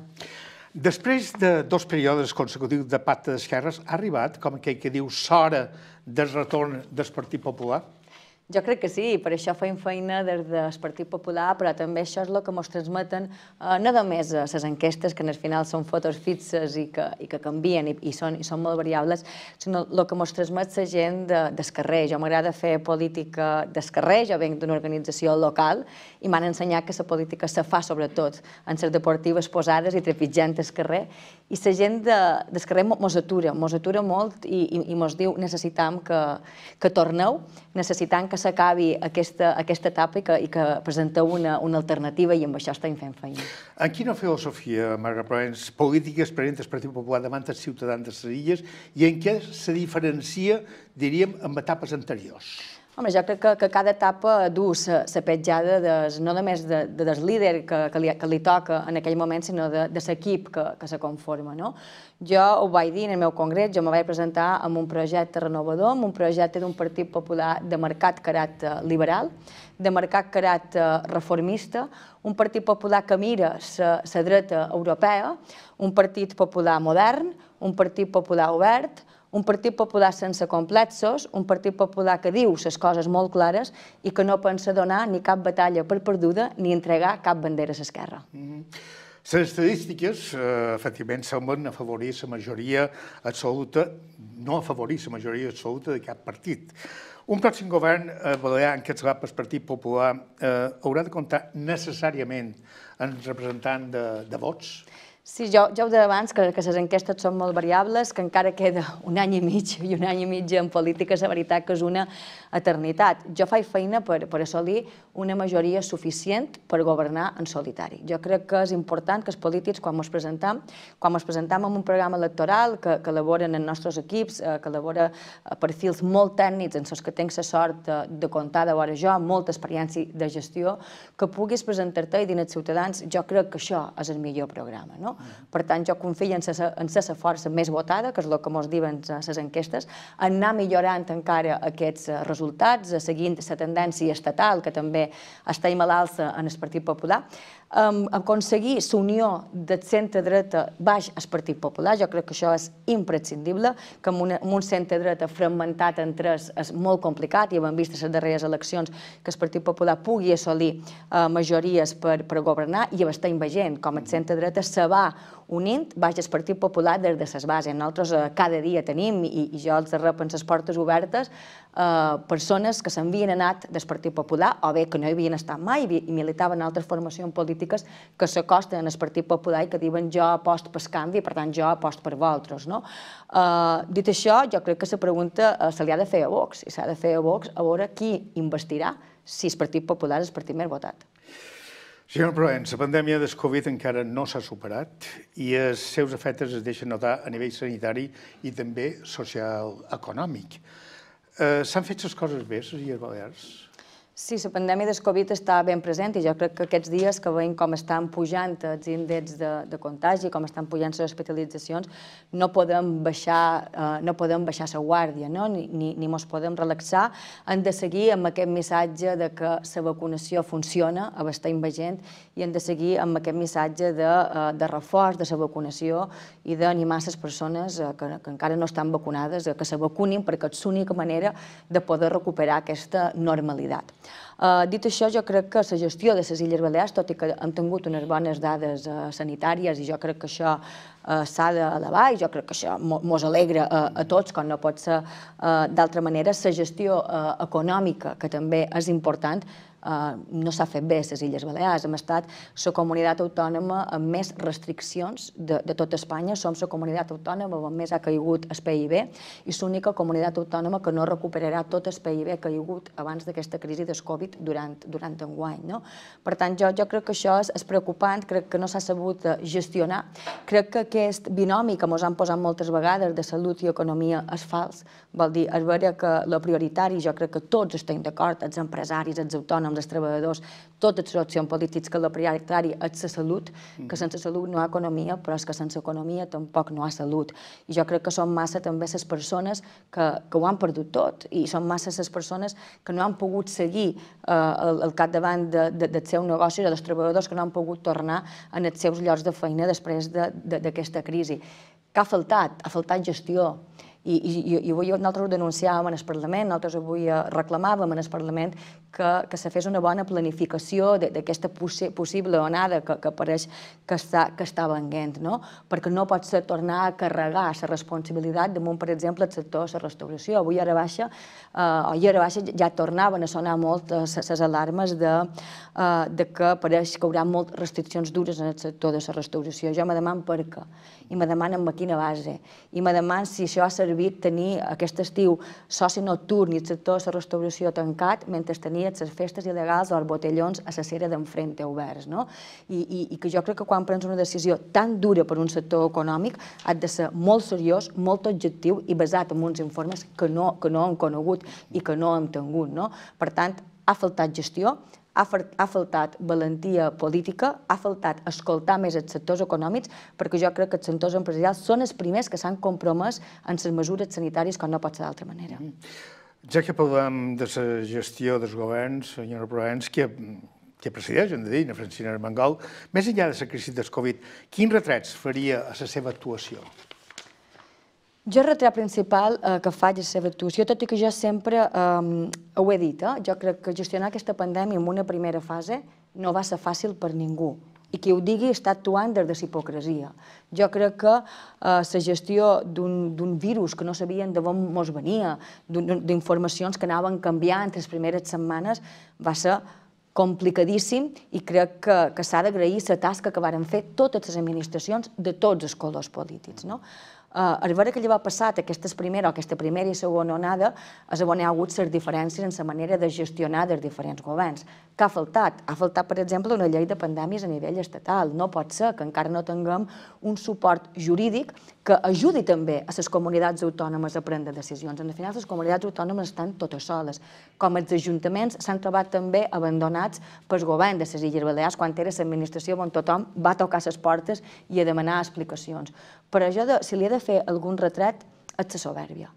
Després de dos períodes consecutius de pacte d'esquerres, ha arribat, com aquell que diu, s'hora del retorn del Partit Popular? Jo crec que sí, per això feim feina des del Partit Popular, però també això és el que ens transmeten eh, no només les enquestes, que al final són fotos fixes i que, i que canvien i, són, i són molt variables, sinó el que ens transmet la gent de, del carrer. Jo m'agrada fer política del carrer, jo venc d'una organització local i m'han ensenyat que la política se fa sobretot en les deportives posades i trepitjant el carrer i la gent de, del carrer mos atura, mos atura molt i, i, i mos diu necessitam que, que torneu, necessitam que s'acabi aquesta, aquesta etapa i que, i que presenteu una, una alternativa i amb això estem fent feina. En quina filosofia, Marga Proens, polítiques presenta el Partit Popular davant dels ciutadans de les illes i en què se diferencia, diríem, amb etapes anteriors? Home, jo crec que, que cada etapa du la petjada des, no només de, de del líder que, que, li, que li toca en aquell moment, sinó de, de l'equip que, que se conforma. No? Jo ho vaig dir en el meu congrés, jo me vaig presentar amb un projecte renovador, amb un projecte d'un partit popular de marcat caràcter liberal, de marcat caràcter reformista, un partit popular que mira la dreta europea, un partit popular modern, un partit popular obert, un partit popular sense complexos, un partit popular que diu les coses molt clares i que no pensa donar ni cap batalla per perduda ni entregar cap bandera a l'esquerra. -hmm. Les estadístiques, eh, efectivament, semblen afavorir la majoria absoluta, no afavorir la majoria absoluta de cap partit. Un pròxim govern eh, balear encapçalat pel Partit Popular eh, haurà de comptar necessàriament en representant de, de vots? Sí, jo, jo ho deia abans, que, que les enquestes són molt variables, que encara queda un any i mig i un any i mig en política, la veritat que és una eternitat. Jo faig feina per, per assolir una majoria suficient per governar en solitari. Jo crec que és important que els polítics, quan ens presentam, quan ens presentam en un programa electoral que, que elaboren els nostres equips, eh, que elabora eh, perfils molt tècnics en els que tinc la sort de, de comptar de veure jo, molta experiència de gestió, que puguis presentar-te i dir als ciutadans, jo crec que això és el millor programa. No? Per tant, jo confio en la força més votada, que és el que ens diuen les enquestes, en anar millorant encara aquests eh, resultats, seguint la tendència estatal, que també està a l'alça en el Partit Popular, um, aconseguir l'unió del centre-dreta baix al Partit Popular. Jo crec que això és imprescindible, que amb, un centre-dreta fragmentat en tres és molt complicat i hem vist a les darreres eleccions que el Partit Popular pugui assolir uh, majories per, governar i bastant veient com el centre-dreta se va unint baix el Partit Popular des de les bases. Nosaltres eh, cada dia tenim, i jo els rep en les portes obertes, eh, persones que s'havien anat del Partit Popular o bé que no hi havien estat mai i militaven en altres formacions polítiques que s'acosten al Partit Popular i que diuen jo apost pel canvi, per tant jo apost per vosaltres. No? Eh, dit això, jo crec que la pregunta eh, se li ha de fer a Vox i s'ha de fer a Vox a veure qui investirà si el Partit Popular és el partit més votat. Senyor Provenç, la pandèmia del Covid encara no s'ha superat i els seus efectes es deixen notar a nivell sanitari i també social-econòmic. Eh, S'han fet les coses bé, les Illes Balears? Sí, la pandèmia del Covid està ben present i jo crec que aquests dies que veiem com estan pujant els índexs de, de contagi, com estan pujant les hospitalitzacions, no podem baixar, eh, no podem baixar la guàrdia, no? ni, ni, ni podem relaxar. Hem de seguir amb aquest missatge de que la vacunació funciona a bastant gent i hem de seguir amb aquest missatge de, eh, de reforç de la vacunació i d'animar les persones eh, que, que encara no estan vacunades a que se vacunin perquè és l'única manera de poder recuperar aquesta normalitat. Uh, dit això, jo crec que la gestió de les Illes Balears, tot i que hem tingut unes bones dades uh, sanitàries i jo crec que això uh, s'ha d'elevar i jo crec que això mos alegra a tots, com no pot ser d'altra manera, la gestió econòmica, que també és important, no s'ha fet bé a les Illes Balears. Hem estat la comunitat autònoma amb més restriccions de, de tot Espanya. Som la comunitat autònoma on més ha caigut el PIB i l'única comunitat autònoma que no recuperarà tot el PIB caigut abans d'aquesta crisi del Covid durant, durant enguany. No? Per tant, jo, jo crec que això és, és preocupant, crec que no s'ha sabut eh, gestionar. Crec que aquest binomi que ens han posat moltes vegades de salut i economia és fals. Vol dir, és vera que la prioritari, jo crec que tots estem d'acord, els empresaris, els autònoms, els treballadors, totes les opcions polítiques que la prioritari és la salut, que sense salut no hi ha economia, però és que sense economia tampoc no hi ha salut. I jo crec que són massa també les persones que, que ho han perdut tot i són massa les persones que no han pogut seguir eh, el, el capdavant de, de, del seu negoci o dels treballadors que no han pogut tornar en els seus llocs de feina després d'aquesta de, de, crisi. Què ha faltat? Ha faltat gestió i, i, i avui nosaltres ho denunciàvem en el Parlament, nosaltres avui eh, reclamàvem en el Parlament que, que se fes una bona planificació d'aquesta possi possible onada que, que pareix que està, que està venguent, no? perquè no pot ser tornar a carregar la responsabilitat damunt, per exemple, el sector de la restauració. Avui a baixa, eh, o a baixa ja tornaven a sonar molt les alarmes de, eh, de que pareix que hi haurà moltes restriccions dures en el sector de la restauració. Jo me demano per què, i me demanen amb quina base, i me demanen si això ha servit servit tenir aquest estiu soci nocturn i el sector de la restauració tancat mentre tenia les festes il·legals o els botellons a la cera d'enfrente oberts. No? I, i, I que jo crec que quan prens una decisió tan dura per un sector econòmic ha de ser molt seriós, molt objectiu i basat en uns informes que no, que no hem conegut i que no hem tingut. No? Per tant, ha faltat gestió, ha, ha faltat valentia política, ha faltat escoltar més els sectors econòmics, perquè jo crec que els sectors empresarials són els primers que s'han compromès en les mesures sanitàries, com no pot ser d'altra manera. Mm. Ja que parlem de la gestió dels governs, senyora Provenç, que, que presideix, hem de dir, la Francina Armengol, més enllà de la crisi del Covid, quins retrets faria a la seva actuació? Jo el retrat principal eh, que faig és la seva actuació, tot i que jo sempre eh, ho he dit, eh? jo crec que gestionar aquesta pandèmia en una primera fase no va ser fàcil per ningú i qui ho digui està actuant des de la hipocresia. Jo crec que eh, la gestió d'un virus que no sabien d'on mos venia, d'informacions que anaven canviant les primeres setmanes, va ser complicadíssim i crec que, que s'ha d'agrair la tasca que varen fer totes les administracions de tots els colors polítics. No? Uh, a veure què li va passar aquesta primera aquesta primera i segona onada és on hi ha hagut les diferències en la manera de gestionar dels diferents governs. Què ha faltat? Ha faltat, per exemple, una llei de pandèmies a nivell estatal. No pot ser que encara no tinguem un suport jurídic que ajudi també a les comunitats autònomes a prendre decisions. En final, les comunitats autònomes estan totes soles. Com els ajuntaments s'han trobat també abandonats pel govern de les Illes Balears quan era l'administració on tothom va tocar les portes i a demanar explicacions. Però jo, de, si li he de fer algun retret, és la soberbia.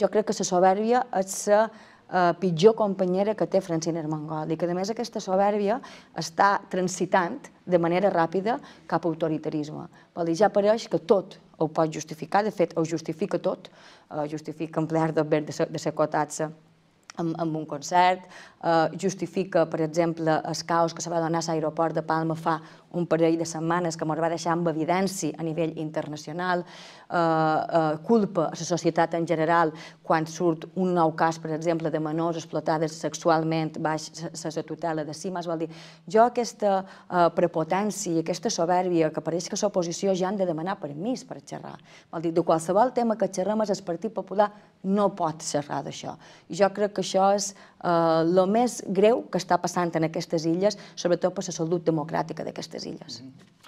Jo crec que la soberbia és la eh, pitjor companyera que té Francina Armengol i que, a més, aquesta soberbia està transitant de manera ràpida cap a autoritarisme. Vol dir, ja pareix que tot ho pot justificar, de fet, ho justifica tot, eh, justifica emplear dos de, de ser cotats amb, amb un concert, eh, justifica, per exemple, el caos que se va donar a l'aeroport de Palma fa un parell de setmanes que ens va deixar amb evidència a nivell internacional, eh, eh, culpa a la societat en general quan surt un nou cas, per exemple, de menors explotades sexualment baix la tutela de CIMAS, vol dir, jo aquesta eh, prepotència aquesta soberbia que pareix que l'oposició ja han de demanar permís per xerrar. Vol dir, de qualsevol tema que xerrem el Partit Popular no pot xerrar d'això. I jo crec que això és el eh, més greu que està passant en aquestes illes, sobretot per la salut democràtica d'aquestes illes. Mm -hmm.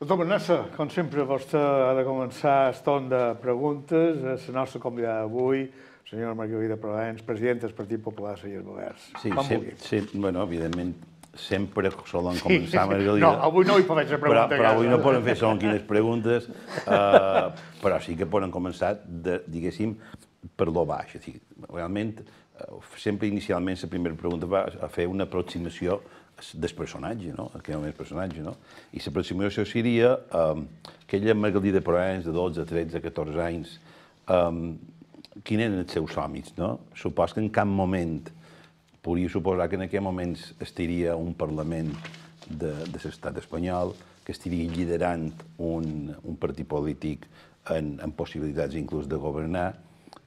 Doctor Vanessa, com sempre, vostè ha de començar el torn de preguntes. La nostra convidada avui, senyora Margarida Provens, presidenta del Partit Popular de Balears. Sí, sí, sí, bueno, evidentment, sempre solen començar, sí. Margarida. No, avui no hi podem fer preguntes. Però, però avui no poden fer segons quines preguntes, uh, però sí que poden començar, de, diguéssim, per lo baix. O sigui, realment, sempre inicialment la primera pregunta va a fer una aproximació del personatge, no? aquell home personatge, no? I l'aproximació seria um, aquella Margalida Proens de 12, 13, 14 anys, um, quins eren els seus somnis, no? Supos que en cap moment podria suposar que en aquell moment estiria un Parlament de, de l'estat espanyol, que estiria liderant un, un partit polític en, en possibilitats inclús de governar,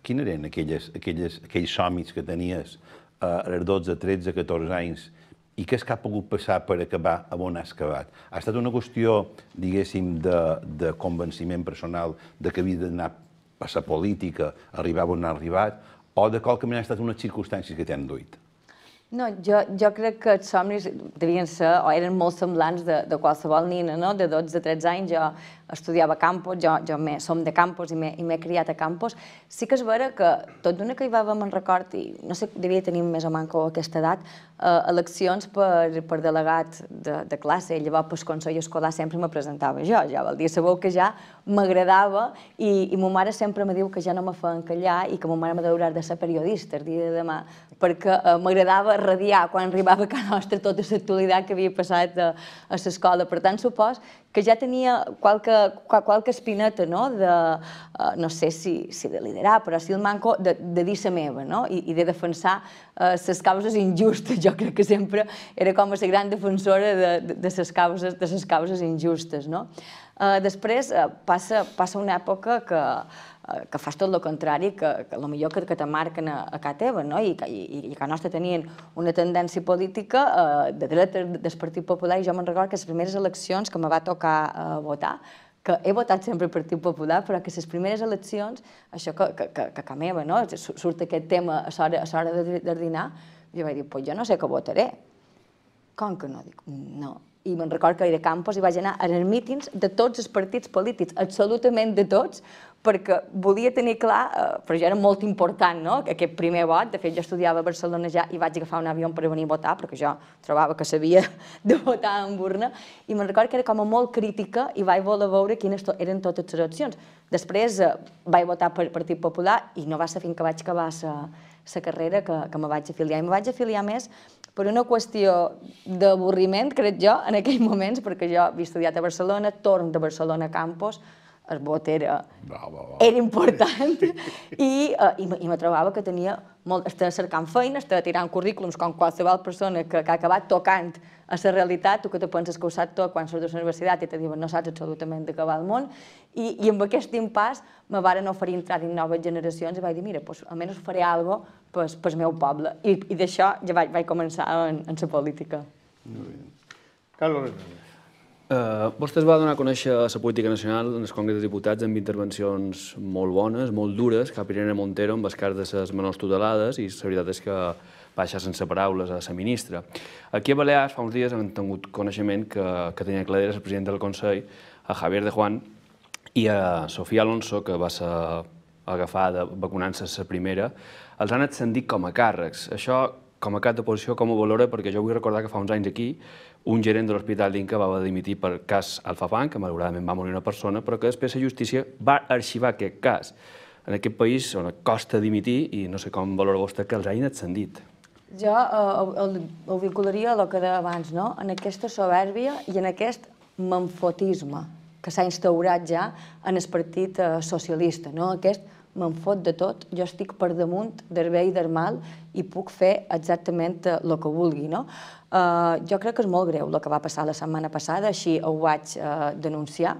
quins eren aquelles, aquelles, aquells somnis que tenies eh, als 12, 13, 14 anys i què és que ha pogut passar per acabar a on has acabat? Ha estat una qüestió, diguéssim, de, de convenciment personal de que havia d'anar a la política, arribar on ha arribat, o de qualque manera ha estat unes circumstàncies que t'han duit? No, jo, jo crec que els somnis devien ser, o eren molt semblants de, de qualsevol nina, no? De 12-13 anys jo estudiava a Campos, jo, jo me, som de Campos i m'he criat a Campos. Sí que és vera que tot d'una que hi va me'n record, i no sé, devia tenir més o manco aquesta edat, eh, eleccions per, per delegat de, de classe, i llavors pel Consell Escolar sempre me presentava jo, ja vol dir, sabeu que ja m'agradava i, i ma mare sempre me diu que ja no me feien callar i que ma mare m'ha d'haurar de ser periodista el dia de demà, perquè eh, m'agradava radiar quan arribava a casa nostra tota l'actualitat que havia passat a, a l'escola. Per tant, supos que ja tenia qualque, qualque espineta, no?, de, uh, no sé si, si de liderar, però sí el manco de, de dir la meva, no?, i, i de defensar les uh, causes injustes. Jo crec que sempre era com a la gran defensora de, de, de, les causes, de les causes injustes, no? Uh, després uh, passa, passa una època que, Eh, que fas tot el contrari, que, que millor que, que te marquen a, a casa teva, no? I, i, i a nostra tenien una tendència política eh, de dreta del Partit Popular, i jo me'n recordo que les primeres eleccions que me va tocar eh, votar, que he votat sempre el Partit Popular, però que les primeres eleccions, això que, que, que, que, que meva, no? surt aquest tema a l'hora de, de dinar, jo vaig dir, pues jo no sé què votaré. Com que no? Dic, no, i me'n recordo que era a Campos i vaig anar a els mítings de tots els partits polítics, absolutament de tots, perquè volia tenir clar, eh, però ja era molt important, no?, aquest primer vot. De fet, jo estudiava a Barcelona ja i vaig agafar un avió per venir a votar, perquè jo trobava que sabia de votar en urna, i me'n recordo que era com a molt crítica i vaig voler veure quines to eren totes les opcions. Després eh, vaig votar per Partit Popular i no va ser fins que vaig acabar la carrera que, que me vaig afiliar. I me vaig afiliar més per una qüestió d'avorriment, crec jo, en aquells moments, perquè jo havia estudiat a Barcelona, torn de Barcelona a Campos, el vot era, va, va, va. era important i, uh, i, i me trobava que tenia molt, estava cercant feina, estava tirant currículums com qualsevol persona que, que ha acabat tocant a la realitat, tu que te penses que ho saps tot quan surts de la universitat i te diuen no saps absolutament d'acabar el món, i, i amb aquest impàs me varen oferir entrar en noves generacions i vaig dir, mira, pues, almenys faré alguna cosa pel, pel meu poble. I, i d'això ja vaig, vaig començar en, en la política. Molt bé. Carlos Uh, vostè es va donar a conèixer la política nacional en el Congrés de Diputats amb intervencions molt bones, molt dures, cap Irene Montero amb el cas de les menors tutelades i la veritat és que baixa sense paraules a la ministra. Aquí a Balears fa uns dies hem tingut coneixement que, que tenia Claderes, el president del Consell, a Javier de Juan i a Sofia Alonso, que va ser agafada vacunant-se la primera, els han ascendit com a càrrecs. Això, com a cap d'oposició, com ho valora? Perquè jo vull recordar que fa uns anys aquí un gerent de l'Hospital d'Inca va dimitir per cas Alfabanc, que malauradament va morir una persona, però que després la justícia va arxivar aquest cas. en aquest país on costa dimitir i no sé com valora vostè que els hagin ascendit. Jo eh, el, el vincularia a el que deia abans, no? en aquesta soberbia i en aquest manfotisme que s'ha instaurat ja en el partit eh, socialista, no? aquest me'n fot de tot, jo estic per damunt del bé i del mal i puc fer exactament el que vulgui. No? Uh, jo crec que és molt greu el que va passar la setmana passada, així ho vaig uh, denunciar,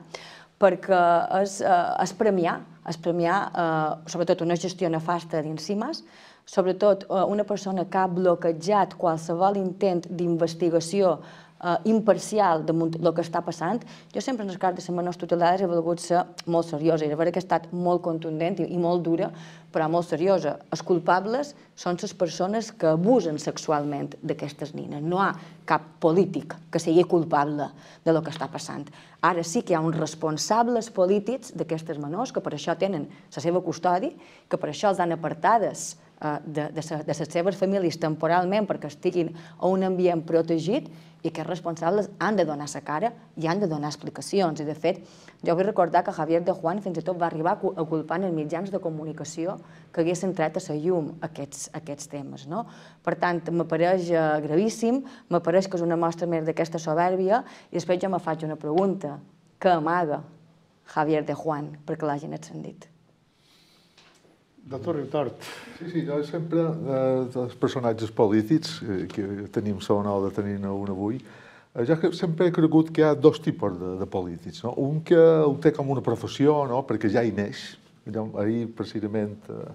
perquè és, uh, és premiar, és premiar uh, sobretot una gestió nefasta d'Incimas, sobretot uh, una persona que ha bloquejat qualsevol intent d'investigació eh, imparcial de el que està passant, jo sempre en les cartes de menors tutelades he volgut ser molt seriosa i de veritat que ha estat molt contundent i, i molt dura, però molt seriosa. Els culpables són les persones que abusen sexualment d'aquestes nines. No hi ha cap polític que sigui culpable de lo que està passant. Ara sí que hi ha uns responsables polítics d'aquestes menors que per això tenen la seva custòdia, que per això els han apartades eh, de, de, de les seves famílies temporalment perquè estiguin a un ambient protegit i que els responsables han de donar la cara i han de donar explicacions. I, de fet, jo vull recordar que Javier de Juan fins i tot va arribar a culpar en els mitjans de comunicació que haguessin tret a la llum aquests, aquests temes. No? Per tant, m'apareix eh, gravíssim, m'apareix que és una mostra més d'aquesta soberbia i després jo me faig una pregunta. Què amaga Javier de Juan perquè l'hagin ascendit? Doctor Riutort. Sí, sí, jo sempre, eh, dels personatges polítics, eh, que tenim l'honor de tenir un avui, eh, jo sempre he cregut que hi ha dos tipus de, de polítics. No? Un que ho té com una professió, no? perquè ja hi neix. Ahir, precisament, eh,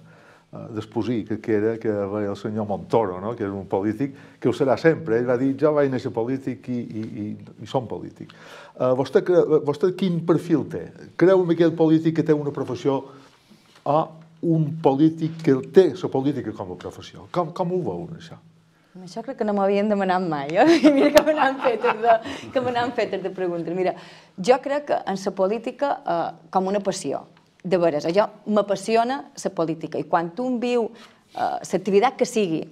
eh d'exposir que, que era que el senyor Montoro, no? que és un polític, que ho serà sempre. Ell va dir, jo vaig néixer polític i, i, i, i som polític. Uh, vostè, vostè quin perfil té? Creu en aquell polític que té una professió o un polític que té la política com a professió. Com, com ho veuen, això? Això crec que no m'havien demanat mai, eh? Mira que me n'han fetes de, que me fetes de preguntes. Mira, jo crec que en la política eh, com una passió, de veres. Jo m'apassiona la política i quan tu viu eh, l'activitat que sigui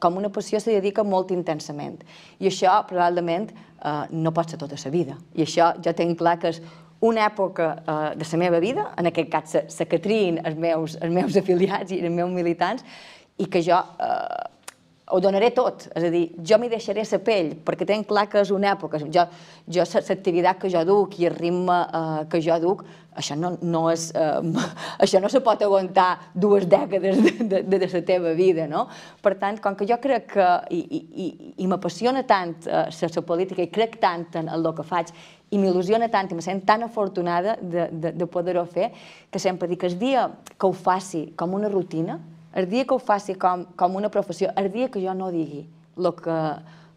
com una passió se dedica molt intensament. I això probablement eh, no pot ser tota la vida. I això jo tinc clar que és una època eh, de la meva vida, en aquest cas la Catrín, els meus, els meus afiliats i els meus militants, i que jo eh, ho donaré tot, és a dir, jo m'hi deixaré la pell, perquè tenc clar que és una època. Jo, jo l'activitat que jo duc i el ritme eh, que jo duc, això no, no és, eh, això no se pot aguantar dues dècades de, de, de la teva vida, no? Per tant, com que jo crec que, i, i, i, i m'apassiona tant eh, la política i crec tant en el que faig i m'il·lusiona tant i me sent tan afortunada de, de, de poder-ho fer que sempre dic que el dia que ho faci com una rutina, el dia que ho faci com, com una professió, el dia que jo no digui el que,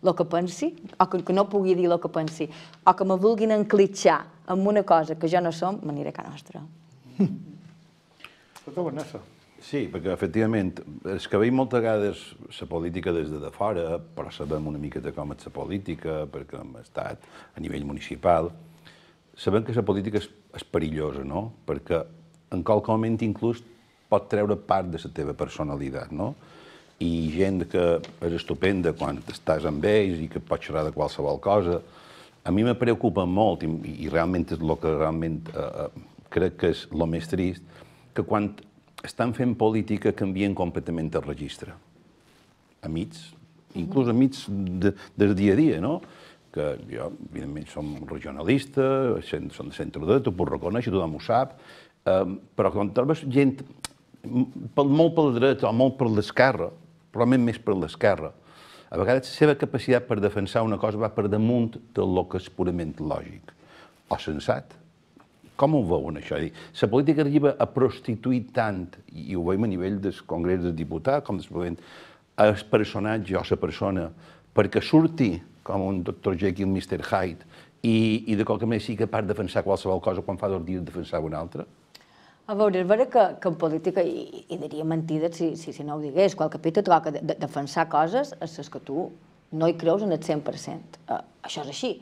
el que pensi, o que, que no pugui dir el que pensi, o que me vulguin enclitxar amb una cosa que jo no som, m'aniré a casa nostra. Tota Vanessa. Sí, perquè efectivament, és que veiem moltes vegades la política des de, de fora, però sabem una mica de com és la política, perquè hem estat a nivell municipal. Sabem que la política és, és perillosa, no? Perquè en qualque moment inclús pot treure part de la teva personalitat, no? I gent que és estupenda quan estàs amb ells i que pots xerrar de qualsevol cosa. A mi me preocupa molt, i, i realment és el que realment eh, eh crec que és el més trist, que quan estan fent política canvien completament el registre. Amics, inclús amics de, del dia a dia, no? que jo, evidentment, som regionalista, som de centre de, tu puc reconèixer, tothom ho sap, um, però quan trobes gent molt per la dreta o molt per l'esquerra, probablement més per l'esquerra, a vegades la seva capacitat per defensar una cosa va per damunt del que és purament lògic o sensat. Com ho veuen, això? La política arriba a prostituir tant, i ho veiem a nivell del Congrés dels Diputats, com després el personatge o la persona, perquè surti com un Dr. Jekyll, Mr. Hyde, i, i de qualque manera sigui capaç de defensar qualsevol cosa quan fa dos dies defensar una altra? A veure, és vera que, que en política, i, i diria mentida si, si, si no ho digués, qual capítol et toca de, de, defensar coses és que tu no hi creus en el 100%. Uh, això és així.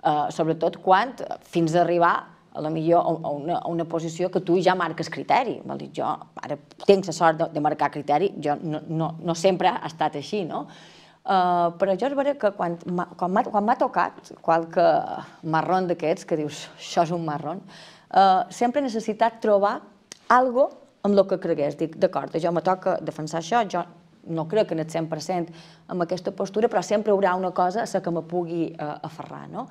Uh, sobretot quan, fins a arribar a la millor a una, a una posició que tu ja marques criteri. Vol dir, jo ara tinc la sort de, de marcar criteri, jo no, no, no sempre ha estat així, no? Uh, però jo és vera que quan m'ha tocat qualque marron d'aquests, que dius, això és un marron, uh, sempre he necessitat trobar algo amb el que cregués. Dic, d'acord, jo me toca defensar això, jo no crec en el 100% amb aquesta postura, però sempre hi haurà una cosa a la que me pugui eh, aferrar, no?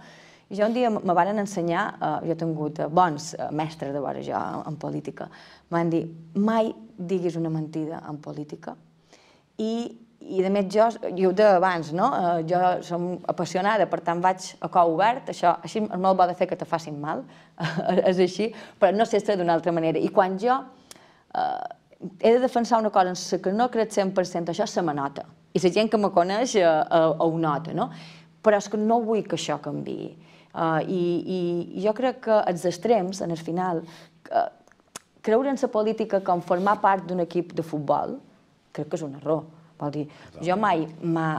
Jo un dia me van ensenyar, eh, jo he tingut eh, bons eh, mestres de veure jo en, en política, m'han dit, mai diguis una mentida en política i i de més jo, jo d'abans, no? Eh, jo som apassionada, per tant vaig a cor obert, això així és molt bo de fer que te facin mal, és així, però no sé d'una altra manera. I quan jo eh, he de defensar una cosa en que no crec 100%, això se me nota. I la gent que me coneix eh, eh, ho nota, no? Però és que no vull que això canvi. Uh, i, I jo crec que els extrems, en el final, uh, creure en la política com formar part d'un equip de futbol, crec que és un error. Vol dir, jo mai m'ha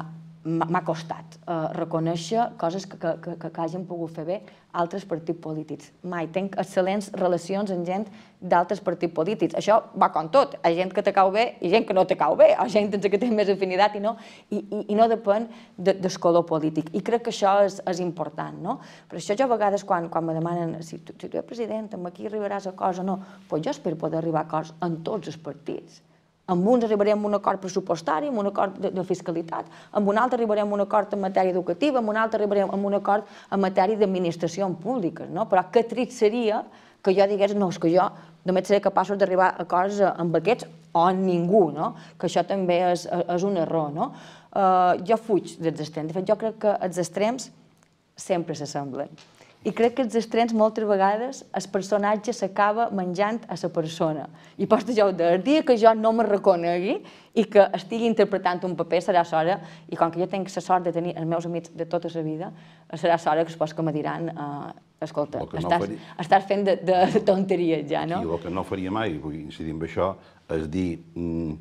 costat uh, reconèixer coses que, que, que, que hagin pogut fer bé altres partits polítics. Mai. Tenc excel·lents relacions amb gent d'altres partits polítics. Això va com tot. Hi ha gent que te cau bé i gent que no te cau bé. Hi ha gent que té més afinitat i no, i, i, i no depèn de, del color polític. I crec que això és, és important. No? Per això jo a vegades quan, quan me demanen si tu, si tu ets president, amb aquí arribaràs a cosa o no, pues jo espero poder arribar a coses en tots els partits amb uns arribarem a un acord pressupostari, amb un acord de, de fiscalitat, amb un altre arribarem a un acord en matèria educativa, amb un altre arribarem a un acord en matèria d'administració pública, no? Però que trit seria que jo digués, no, és que jo només seré capaços d'arribar a acords amb aquests o amb ningú, no? Que això també és, és un error, no? Uh, jo fuig dels extrems. De fet, jo crec que els extrems sempre s'assemblen. I crec que els estrenes moltes vegades el personatge s'acaba menjant a la persona. I pots jo, el dia que jo no me reconegui i que estigui interpretant un paper serà l'hora, i com que jo tinc la sort de tenir els meus amics de tota la vida, serà l'hora que es que me diran uh, escolta, no estàs, faria... estàs fent de, de tonteries ja, no? I el que no faria mai, vull incidir en això, és dir mm,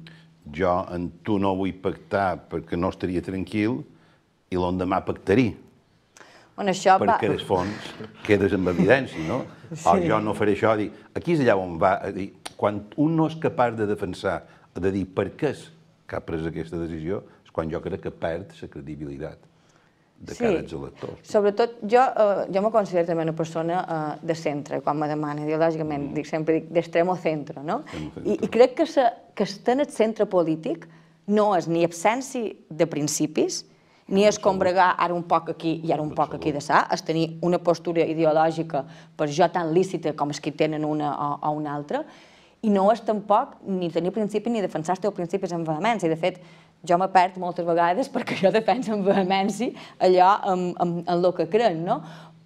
jo en tu no vull pactar perquè no estaria tranquil i l'endemà pactaria Bueno, això perquè, va... el fons, quedes amb evidència, no? Sí. O jo no faré això, dir, aquí és allà on va, dir, quan un no és capaç de defensar, de dir per què és que ha pres aquesta decisió, és quan jo crec que perd la credibilitat de sí. cara als electors. Sobretot, jo, eh, jo me considero també una persona eh, de centre, quan me demana, ideològicament, mm. dic sempre dic d'extremo centre, no? Centre. I, I crec que, sa, que estar en el centre polític no és ni absència de principis, ni és combregar ara un poc aquí i ara un poc aquí de sa, és tenir una postura ideològica per jo tan lícita com els que tenen una o, o una altra, i no és tampoc ni tenir principis ni defensar els teus principis amb vehemència. De fet, jo me perd moltes vegades perquè jo defenso amb vehemència allò amb, amb, amb el que crec, no?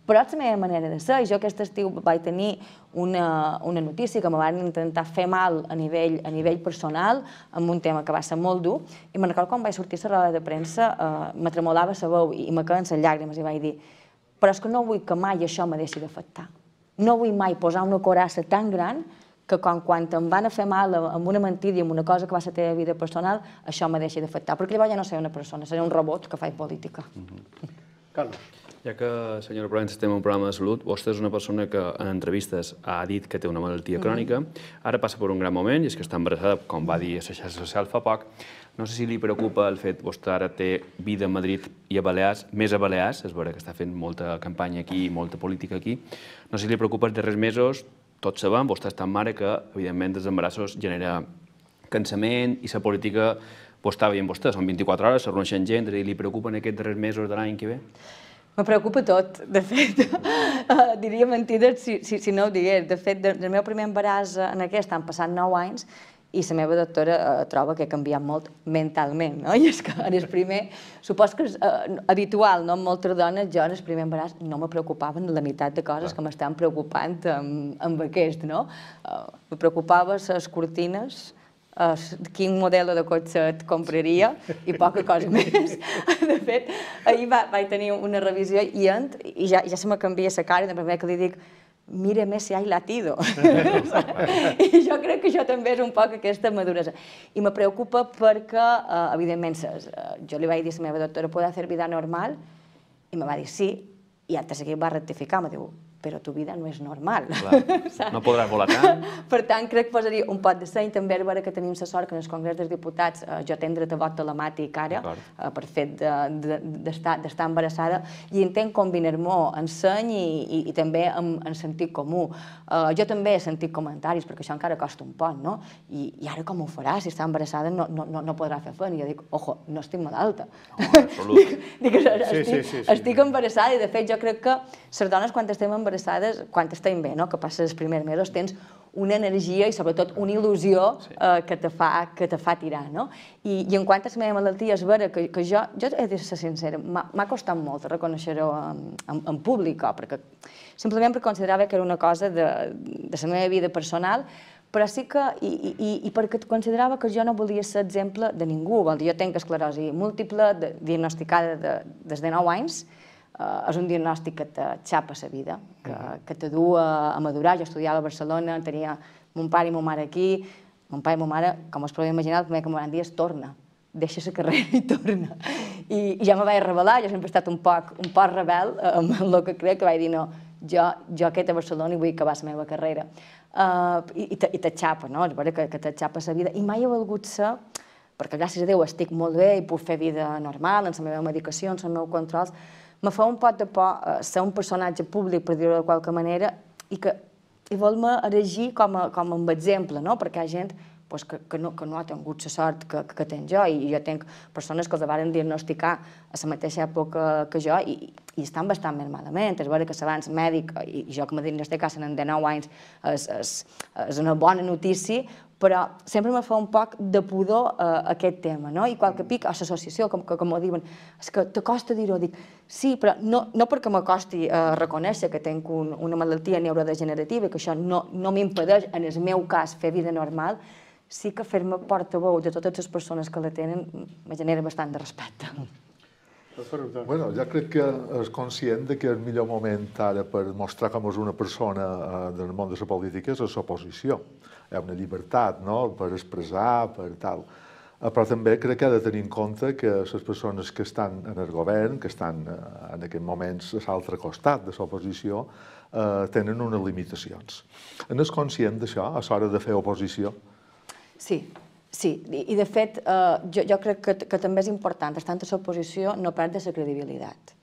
Però és la meva manera de ser, i jo aquest estiu vaig tenir una, una notícia que me van intentar fer mal a nivell, a nivell personal amb un tema que va ser molt dur, i me'n recordo quan vaig sortir a la roda de premsa, eh, me tremolava la veu i, i me les llàgrimes, i vaig dir, però és que no vull que mai això me deixi d'afectar. No vull mai posar una corassa tan gran que quan, quan em van a fer mal amb una mentida i amb una cosa que va ser la teva vida personal, això me deixi d'afectar, perquè llavors ja no seré una persona, seré un robot que fa política. Mm -hmm. Carlos. Ja que, senyora Provença, estem en un programa de salut, vostè és una persona que en entrevistes ha dit que té una malaltia mm-hmm. crònica, ara passa per un gran moment, i és que està embarassada, com va dir a la xarxa social fa poc. No sé si li preocupa el fet, vostè ara té vida a Madrid i a Balears, més a Balears, és vera que està fent molta campanya aquí, molta política aquí. No sé si li preocupa els darrers mesos, tots sabem, vostè està en mare, que evidentment els embarassos genera cansament i la política està veient vostè, són 24 hores, se reuneixen gent, i li preocupen aquests darrers mesos de l'any que ve? Me preocupa tot, de fet. uh, diria mentides si, si, si no ho digués. De fet, del meu primer embaràs en aquest han passat 9 anys i la meva doctora uh, troba que he canviat molt mentalment, no? I és que en el primer, supos que és uh, habitual, no? Amb moltes dones, jo en el primer embaràs no me preocupaven la meitat de coses que m'estan preocupant amb, amb aquest, no? Uh, me preocupava les cortines, uh, quin model de cotxe et compraria i poca cosa més. De fet, ahir va, vaig tenir una revisió i, ent, i ja, ja se me canvia la cara, de primer que li dic míreme si hay latido. I jo crec que això també és un poc aquesta maduresa. I me preocupa perquè, uh, evidentment, uh, jo li vaig dir a la meva doctora, ¿puedo hacer vida normal? I me va dir sí, i altre seguit va rectificar, me diu, però tu vida no és normal. Clar, no podràs volar tant. per tant, crec que posaria un pot de seny. També és vera que tenim la sort que en el Congrés dels Diputats eh, jo tenc dret a vot telemàtic ara, eh, per fet d'estar de, de, embarassada, i entenc combinar-m'ho en seny i, i, i també en, en sentit comú. Eh, jo també he sentit comentaris, perquè això encara costa un poc, no? I, i ara com ho farà? Si està embarassada no, no, no, no podrà fer feina. I jo dic, ojo, no estic malalta. No, dic, dic, estic, sí, sí, sí, sí. estic embarassada i de fet jo crec que les dones quan estem embarassades, quan estem bé, no? que passes els primers mesos, tens una energia i sobretot una il·lusió sí. eh, que, te fa, que te fa tirar. No? I, I en quant a la meva malaltia, és vera que, que jo, jo he de ser sincera, m'ha costat molt reconèixer-ho en, en, en públic, oh, perquè simplement perquè considerava que era una cosa de, de la meva vida personal, però sí que, i, i, i perquè considerava que jo no volia ser exemple de ningú. Vol dir, jo tenc esclerosi múltiple, de, diagnosticada de, des de 9 anys, eh, és un diagnòstic que te xapa la vida, que, que te du a, a madurar. Jo estudiava a Barcelona, tenia mon pare i mon mare aquí, mon pare i mon mare, com us podeu imaginar, el primer que em van dir és torna, deixa la carrera i torna. I, i ja me vaig revelar, jo sempre he estat un poc, un poc rebel amb el que crec, que vaig dir no, jo, jo aquest a Barcelona i vull acabar la meva carrera. Uh, I i t'aixapa, no? És veritat que, que t'aixapa la vida. I mai he volgut ser, perquè gràcies a Déu estic molt bé i puc fer vida normal, en la meva medicació, en els meus controls, me fa un pot de por uh, ser un personatge públic, per dir-ho de qualque manera, i que i vol-me erigir com a, com a exemple, no? perquè hi ha gent pues, que, que, no, que no ha tingut la sort que, que, que tenc jo, i jo tenc persones que els van diagnosticar a la mateixa època que jo i, i estan bastant més malament. És vera que s'abans mèdic, i jo que m'he diagnosticat en de 9 anys, és, és, és una bona notícia, però sempre me fa un poc de pudor uh, aquest tema, no? I qualque pic, a l'associació, com, com ho diuen, és que t'acosta dir-ho, dic, sí, però no, no perquè m'acosti uh, reconèixer que tinc un, una malaltia neurodegenerativa, que això no, no m'impedeix, en el meu cas, fer vida normal, sí que fer-me portaveu de totes les persones que la tenen me genera bastant de respecte. Bueno, ja crec que és conscient de que el millor moment ara per mostrar com és una persona eh, del món de la política és la seva posició. Hi ha una llibertat no? per expressar, per tal. Eh, però també crec que ha de tenir en compte que les persones que estan en el govern, que estan eh, en aquests moments a l'altre costat de l'oposició, eh, tenen unes limitacions. En és conscient d'això a l'hora de fer oposició? Sí, Sí, i, de fet, eh, jo, jo crec que, que també és important, estant a l'oposició, no perdre la credibilitat.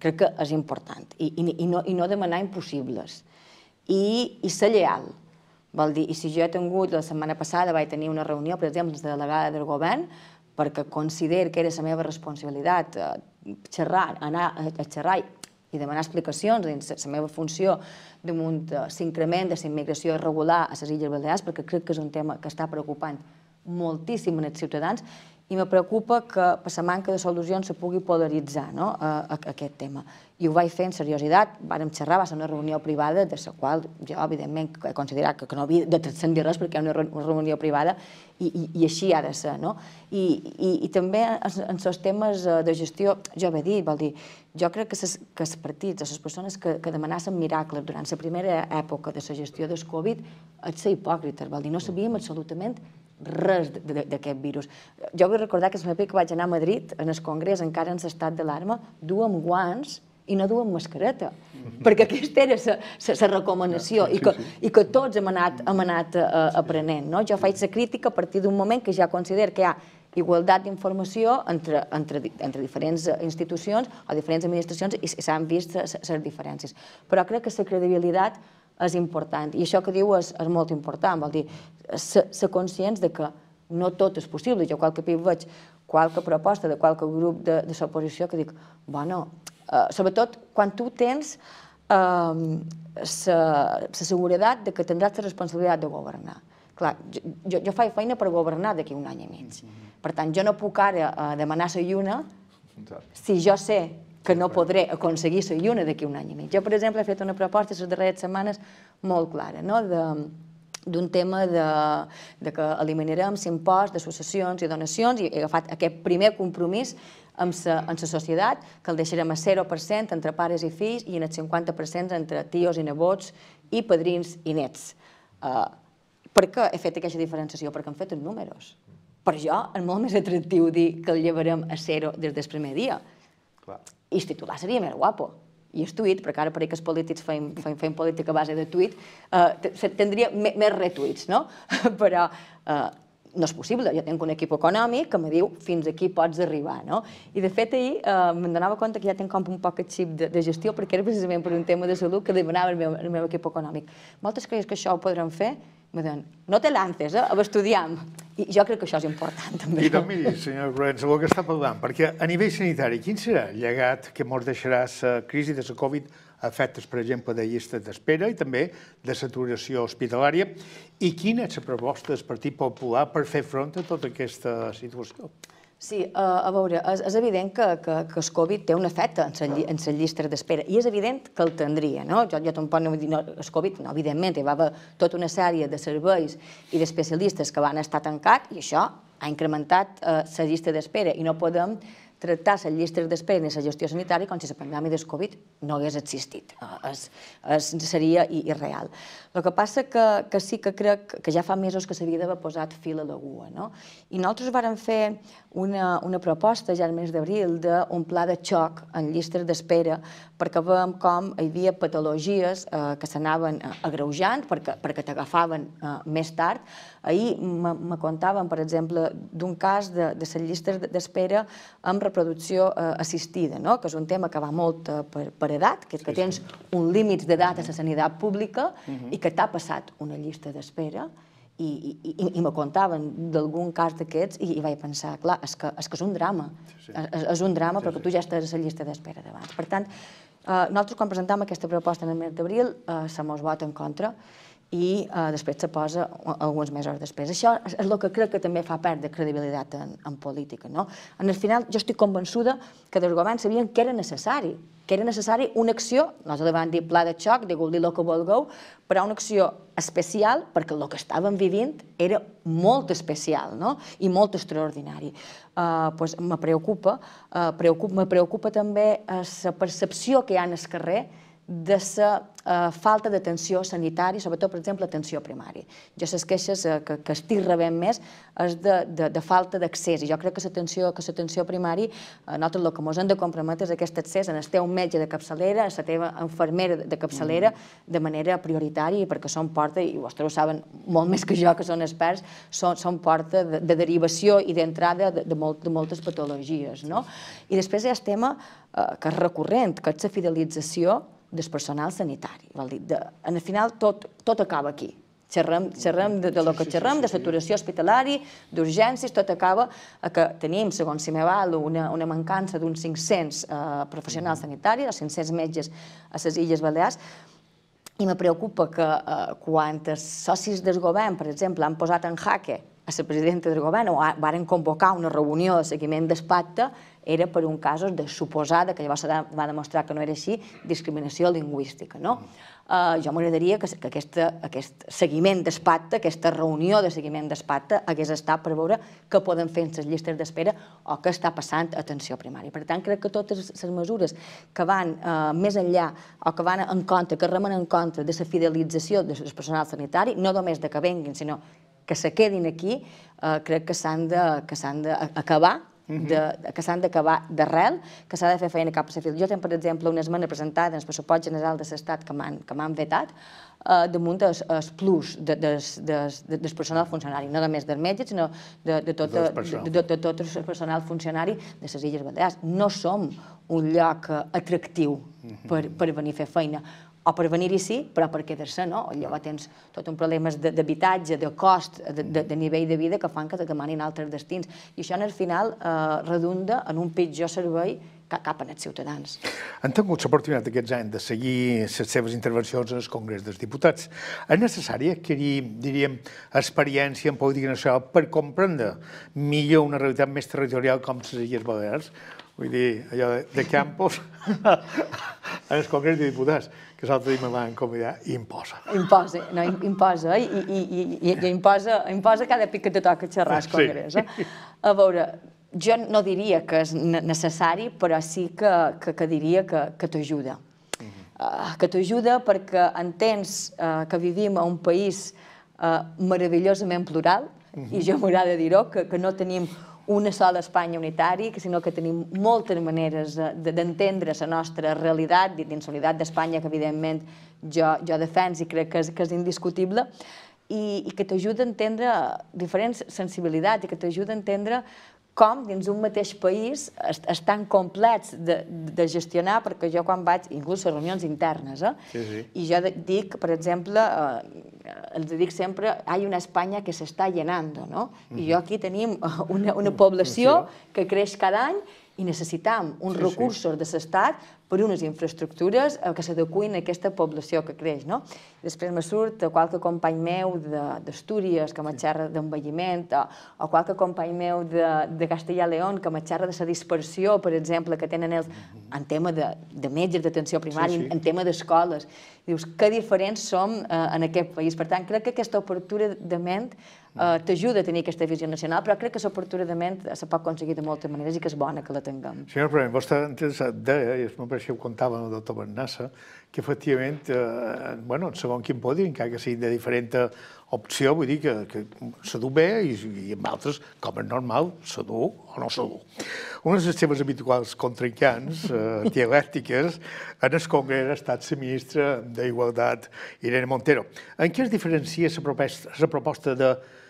Crec que és important. I, i, i, no, i no demanar impossibles. I, i ser lleal. Vol dir, i si jo he tingut, la setmana passada vaig tenir una reunió, per exemple, la delegada del govern, perquè considero que era la meva responsabilitat eh, xerrar, anar a xerrar i demanar explicacions dins la meva funció damunt l'increment de la immigració irregular a les Illes Balears, perquè crec que és un tema que està preocupant moltíssim en els ciutadans i me preocupa que per la manca de solucions se pugui polaritzar no, a, a, a aquest tema. I ho vaig fer en seriositat, vàrem xerrar, va ser una reunió privada, de la qual jo, evidentment, he considerat que, que no havia de transcendir res perquè ha una, una reunió privada i, i, i així ha de ser. No? I, i, I també en, en els temes eh, de gestió, jo he dit, vol dir, jo crec que, que els partits, les persones que, que demanassen miracles durant la primera època de la gestió del Covid, ets ser hipòcrites, vol dir, no sabíem absolutament res d'aquest virus. Jo vull recordar que la que vaig anar a Madrid, en el Congrés, encara en l'estat d'alarma, duem guants i no duem mascareta, mm -hmm. perquè aquesta era la recomanació i, que, i que tots hem anat, hem anat uh, aprenent. No? Jo faig la crítica a partir d'un moment que ja considero que hi ha igualtat d'informació entre, entre, entre diferents institucions o diferents administracions i s'han vist les diferències. Però crec que la credibilitat és important. I això que diu és, és molt important, vol dir, ser conscients de que no tot és possible. Jo qualque cop veig qualque proposta de qualque grup de, de l'oposició que dic, bueno, eh, sobretot quan tu tens la eh, seguretat de que tindràs la responsabilitat de governar. Clar, jo, jo faig feina per governar d'aquí un any i mig. Per tant, jo no puc ara eh, demanar la lluna si jo sé que no podré aconseguir la lluna d'aquí un any i mig. Jo, per exemple, he fet una proposta les darreres setmanes molt clara, no? de, d'un tema de, de que eliminarem l'impost de successions i donacions i he agafat aquest primer compromís amb la, amb la societat, que el deixarem a 0% entre pares i fills i en el 50% entre tios i nebots i padrins i nets. Uh, per què he fet aquesta diferenciació? Perquè hem fet els números. Per jo és molt més atractiu dir que el llevarem a zero des del primer dia. Clar i el titular seria més guapo. i el tuit, perquè ara per que els polítics feim, feim, feim política a base de tuit, eh, tindria més retuits, no? Però eh, no és possible, jo tinc un equip econòmic que me diu fins aquí pots arribar, no? I de fet ahir eh, me'n donava compte que ja tinc com un poc el xip de, de gestió perquè era precisament per un tema de salut que demanava el meu, el meu equip econòmic. Moltes creus que això ho podran fer? Me diuen, no te lances, eh? estudiam. I jo crec que això és important, també. I doncs miri, senyor Lorenzo, el que està parlant, perquè a nivell sanitari, quin serà el llegat que mos deixarà la crisi de la Covid efectes, per exemple, de llistes d'espera i també de saturació hospitalària. I quina és la proposta del Partit Popular per fer front a tota aquesta situació? Sí, a veure, és, evident que, que, que el Covid té un efecte en les llistes d'espera i és evident que el tindria, no? Jo, jo tampoc no vull dir, no, el Covid, no, evidentment, hi va haver tota una sèrie de serveis i d'especialistes que van estar tancats i això ha incrementat eh, la llista d'espera i no podem les llistes d'espera i la gestió sanitària com si la pandèmia del Covid no hagués existit. Es, es, seria irreal. El que passa que, que sí que crec que ja fa mesos que s'havia d'haver posat fil a l'aigua. No? I nosaltres vàrem fer una, una proposta ja al mes d'abril d'un pla de xoc en llistes d'espera perquè veiem com hi havia patologies eh, que s'anaven agreujant perquè, perquè t'agafaven eh, més tard. Ahir me contaven, per exemple, d'un cas de, de les llistes d'espera amb reproducció eh, assistida, no? que és un tema que va molt eh, per, per edat, que és que tens un límit d'edat a la sanitat pública uh -huh. i que t'ha passat una llista d'espera i, i, i, i me contaven d'algun cas d'aquests i, i vaig pensar, clar, és que és, que és un drama. Sí, sí. És, és un drama sí, perquè sí. tu ja estàs a la llista d'espera d'abans. Per tant, eh, nosaltres quan presentam aquesta proposta en el mes d'abril eh, se mos vota en contra i eh, després se posa alguns mesos després. Això és el que crec que també fa perdre credibilitat en, en política. No? En el final, jo estic convençuda que dels governs sabien que era necessari, que era necessari una acció, nosaltres vam dir pla de xoc, de dir el que vulgueu, però una acció especial perquè el que estàvem vivint era molt especial no? i molt extraordinari. Uh, pues, me preocupa, uh, preocupa, me preocupa també la percepció que hi ha en el carrer de la eh, falta d'atenció sanitària, sobretot, per exemple, atenció primària. Jo les queixes eh, que, que estic rebent més és de, de, de falta d'accés, i jo crec que l'atenció que l'atenció primària, eh, nosaltres el que ens hem de comprometre és aquest accés en el teu metge de capçalera, a la teva infermera de capçalera, mm. de manera prioritària, perquè són porta, i vostès ho saben molt més que jo, que són experts, són, són porta de, de derivació i d'entrada de, de, molt, de moltes patologies. No? I després hi ha el tema eh, que és recurrent, que és la fidelització del personal sanitari. Vol dir, de, en el final tot, tot acaba aquí. Xerrem, xerrem de, de lo que xerrem, de saturació hospitalari, d'urgències, tot acaba a que tenim, segons si me val, una, una mancança d'uns 500 eh, professionals sanitaris, o 500 metges a les Illes Balears, i me preocupa que eh, quan els socis del govern, per exemple, han posat en jaque a la presidenta del govern o varen convocar una reunió de seguiment del pacte, era per un cas de suposada, que llavors va demostrar que no era així, discriminació lingüística. No? Uh, jo m'agradaria que, que aquesta, aquest seguiment d'espacte, aquesta reunió de seguiment d'espacte, hagués estat per veure què poden fer en les llistes d'espera o què està passant a atenció primària. Per tant, crec que totes les mesures que van uh, més enllà o que van en contra, que remen en contra de la fidelització del personal sanitari, no només de que venguin, sinó que se quedin aquí, uh, crec que s'han d'acabar de, que s'han d'acabar d'arrel, que s'ha de fer feina cap a la fil. Jo tinc, per exemple, una esmena presentada en el pressupost general de l'Estat que m'han vetat, eh, damunt el, el plus de, de, de, de, del personal funcionari, no només del metge, sinó de, de, tot, de, de, de, de tot el personal funcionari de les Illes Balears. No som un lloc atractiu per, per venir a fer feina o per venir-hi sí, però per quedar-se no. Llavors tens tot un problemes d'habitatge, de cost, de, de, nivell de vida que fan que te demanin altres destins. I això, el final, eh, redunda en un pitjor servei que cap en els ciutadans. Han tingut l'oportunitat aquests anys de seguir les seves intervencions en el Congrés dels Diputats. És necessari adquirir, diríem, experiència en política nacional per comprendre millor una realitat més territorial com les Illes Balears? Vull dir, allò de, de Campos en el Congrés de Diputats que l'altre dia me van convidar i imposa. Imposa, no, imposa, i, i, i, i, imposa, imposa cada pic que te toca xerrar al Congrés. Eh? A veure, jo no diria que és necessari, però sí que, que, que diria que, que t'ajuda. Uh -huh. uh, que t'ajuda perquè entens uh, que vivim a un país uh, meravellosament plural, uh -huh. i jo m'agrada dir-ho, que, que no tenim una sola Espanya unitari, sinó que tenim moltes maneres d'entendre la nostra realitat, dins la unitat d'Espanya, que evidentment jo, jo defens i crec que és, que és indiscutible, i, i que t'ajuda a entendre diferents sensibilitats i que t'ajuda a entendre com dins un mateix país estan complets de, de gestionar, perquè jo quan vaig, inclús a reunions internes, eh? sí, sí. i jo dic, per exemple, eh, els dic sempre, hi ha una Espanya que s'està llenant, no? Mm -hmm. I jo aquí tenim una, una població que creix cada any i necessitam uns sí, recursos sí. de l'Estat per unes infraestructures eh, que s'adequin a aquesta població que creix. No? Després me surt qualque company meu d'Astúries que me xerra d'envelliment, o, o qualque company meu de, de Castellà-León que me xerra de la dispersió, per exemple, que tenen els, en tema de, de metges d'atenció primària, sí, sí. en, en tema d'escoles. Dius, que diferents som eh, en aquest país. Per tant, crec que aquesta obertura de ment eh, t'ajuda a tenir aquesta visió nacional, però crec que l'obertura de ment se pot aconseguir de moltes maneres i que és bona que la tinguem. Senyor President, vostè antes deia, i me pareix que ho contava el doctor Bernassa, que efectivament, eh, bueno, segons quin podi, encara que sigui de diferent opció, vull dir que, que se du bé i, i amb altres, com és normal, se du o no se du. Una de les seves habituals contraincants, eh, dialèctiques, en el Congrés ha estat la ministra d'Igualtat, Irene Montero. En què es diferencia la proposta, de Eh,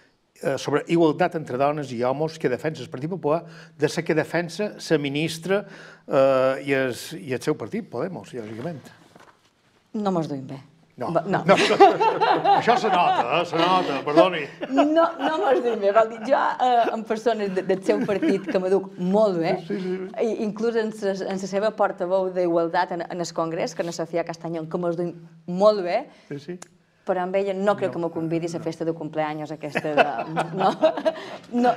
sobre igualtat entre dones i homes que defensa el Partit Popular de la que defensa la ministra eh, i, el, i el seu partit, Podemos, lògicament. No mos duim bé. No, no. no. Això se nota, eh? se nota, perdoni. No, no mos duim bé. Vol dir, jo, eh, amb persones de, del seu partit que m'educ molt bé, sí, sí. I, inclús en, ses, en la seva portaveu d'Igualtat en, en el Congrés, que no Sofia Castanyon, que mos duim molt bé, sí, sí però amb ella no crec no, que me convidi a festa de cumpleaños aquesta de... No, no,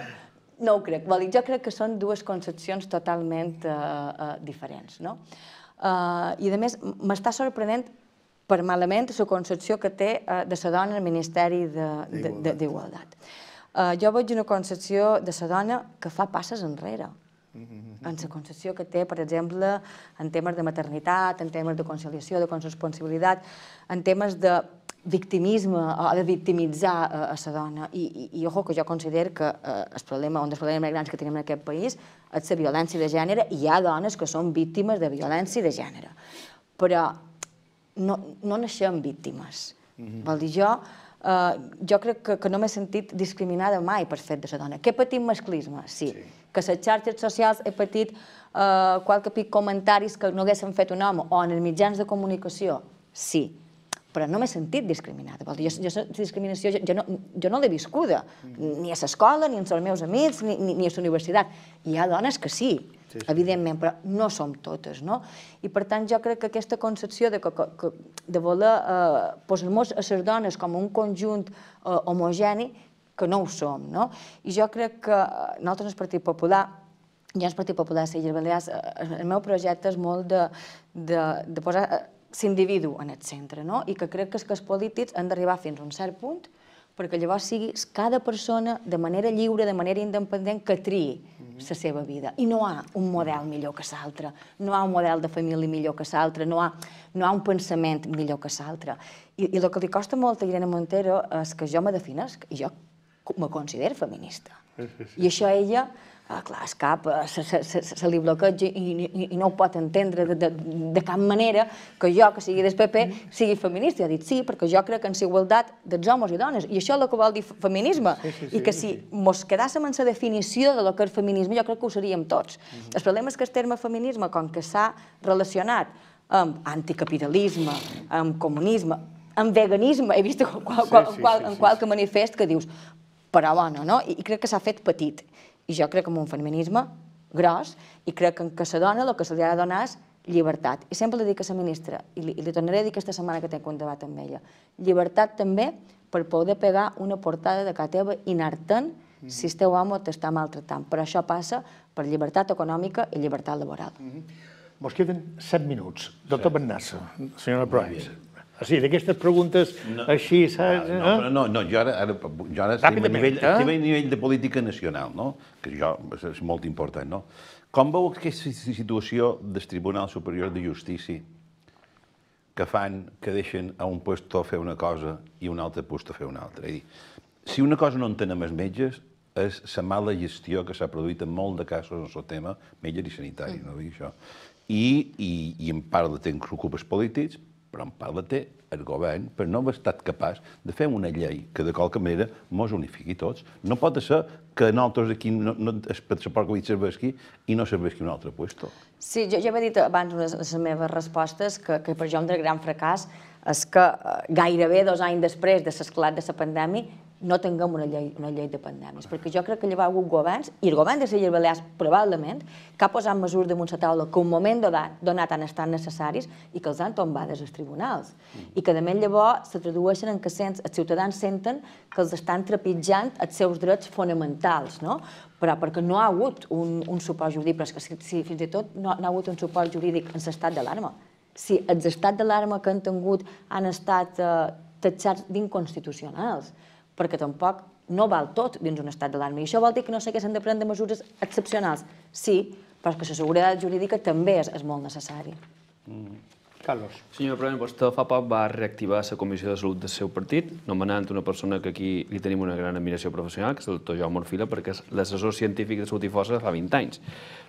no ho crec. Vol dir, jo crec que són dues concepcions totalment uh, uh, diferents. No? Uh, I, a més, m'està sorprenent per malament la concepció que té uh, de la dona al Ministeri d'Igualtat. Uh, jo veig una concepció de la dona que fa passes enrere mm-hmm. en la concepció que té, per exemple, en temes de maternitat, en temes de conciliació, de corresponsabilitat, en temes de victimisme o de victimitzar a, a la dona. I, i, i ojo, que jo considero que eh, el problema, un dels problemes més grans que tenim en aquest país és la violència de gènere i hi ha dones que són víctimes de violència de gènere. Però no, no naixem víctimes. Mm -hmm. Vol dir, jo, eh, jo crec que, que no m'he sentit discriminada mai per fet de la dona. Que he patit masclisme? Sí. sí. Que a les xarxes socials he patit eh, qualque pic comentaris que no haguessin fet un home o en els mitjans de comunicació? Sí però no m'he sentit discriminada. Vol dir, jo, jo discriminació jo, jo no, jo no l'he viscuda, ni a l'escola, ni amb els meus amics, ni, ni, ni a la universitat. Hi ha dones que sí, sí, sí. evidentment, però no som totes, no? I per tant jo crec que aquesta concepció de, que, que, de voler eh, posar-nos a les dones com un conjunt eh, homogeni, que no ho som, no? I jo crec que eh, nosaltres, el Partit Popular, ja el Partit Popular de Illes Balears, eh, el meu projecte és molt de, de, de posar l'individu en el centre, no? i que crec que, que els polítics han d'arribar fins a un cert punt perquè llavors sigui cada persona de manera lliure, de manera independent, que triï la seva vida. I no hi ha un model millor que l'altre, no hi ha un model de família millor que l'altre, no, ha, no hi ha un pensament millor que l'altre. I, I el que li costa molt a Irene Montero és que jo me definesc, i jo me considero feminista. Sí, sí, sí. I això ella ah, clar, es cap, eh, se, se, se, se li bloqueja i, i, i no ho pot entendre de, de, de cap manera que jo, que sigui del PP, sigui feminista. I ha dit sí, perquè jo crec en la igualtat dels homes i dones, i això és el que vol dir feminisme. Sí, sí, sí, I que si sí. mos quedàssim en la definició de lo que és feminisme, jo crec que ho seríem tots. Uh -huh. El problema és que el terme feminisme, com que s'ha relacionat amb anticapitalisme, amb comunisme, amb veganisme, he vist qual, qual, sí, sí, qual, en qualque manifest que dius, però bueno, no? I crec que s'ha fet petit. I jo crec en un feminisme gros i crec que la dona el que se li ha de donar és llibertat. I sempre li dic a la ministra, i li, i li tornaré a dir aquesta setmana que tinc un debat amb ella, llibertat també per poder pegar una portada de casa teva inartent mm -hmm. si el teu home t'està maltratant. Però això passa per llibertat econòmica i llibertat laboral. Mm -hmm. Mos queden 7 minuts. Doctor sí. Bennassa, senyora Provenç. O sigui, d'aquestes preguntes no, així, saps? No, no, no, no, jo ara, ara, jo ara estic, a nivell, eh? a nivell de política nacional, no? que jo és molt important. No? Com veu aquesta situació del Tribunal Superior de Justícia que fan, que deixen a un puesto fer una cosa i un altre puesto fer una altra? És dir, si una cosa no entén amb els metges, és la mala gestió que s'ha produït en molt de casos en el tema metge i sanitari, no dic això. I, i, i en part de temps ocupes polítics, però en part de té el govern per no haver estat capaç de fer una llei que de qualque manera mos unifiqui tots. No pot ser que nosaltres aquí no, no el passaport Covid serveixi i no serveixi un altre puesto. Sí, jo ja he dit abans en les, meves respostes que, que per jo un gran fracàs és que eh, gairebé dos anys després de l'esclat de la pandèmia no tinguem una llei, una llei de pandèmies, perquè jo crec que hi ha hagut governs, i el govern de les Illes Balears probablement, que ha posat mesures damunt la taula que un moment donat, donat han estat necessaris i que els han tombades als tribunals. I que, a més, llavors se tradueixen en que sents, els ciutadans senten que els estan trepitjant els seus drets fonamentals, no? però perquè no ha hagut un, un suport jurídic, però és que si, si fins i tot no, no ha hagut un suport jurídic en l'estat d'alarma. Si els estats d'alarma que han tingut han estat eh, tatxats d'inconstitucionals, perquè tampoc no val tot dins un estat d'alarma. I això vol dir que no sé què s'han de prendre mesures excepcionals. Sí, però que la seguretat jurídica també és, és molt necessària. Mm. Carlos. Senyor President, vostè fa poc va reactivar la Comissió de Salut del seu partit, nomenant una persona que aquí li tenim una gran admiració professional, que és el doctor Jaume Orfila, perquè és l'assessor científic de Salut i Força fa 20 anys.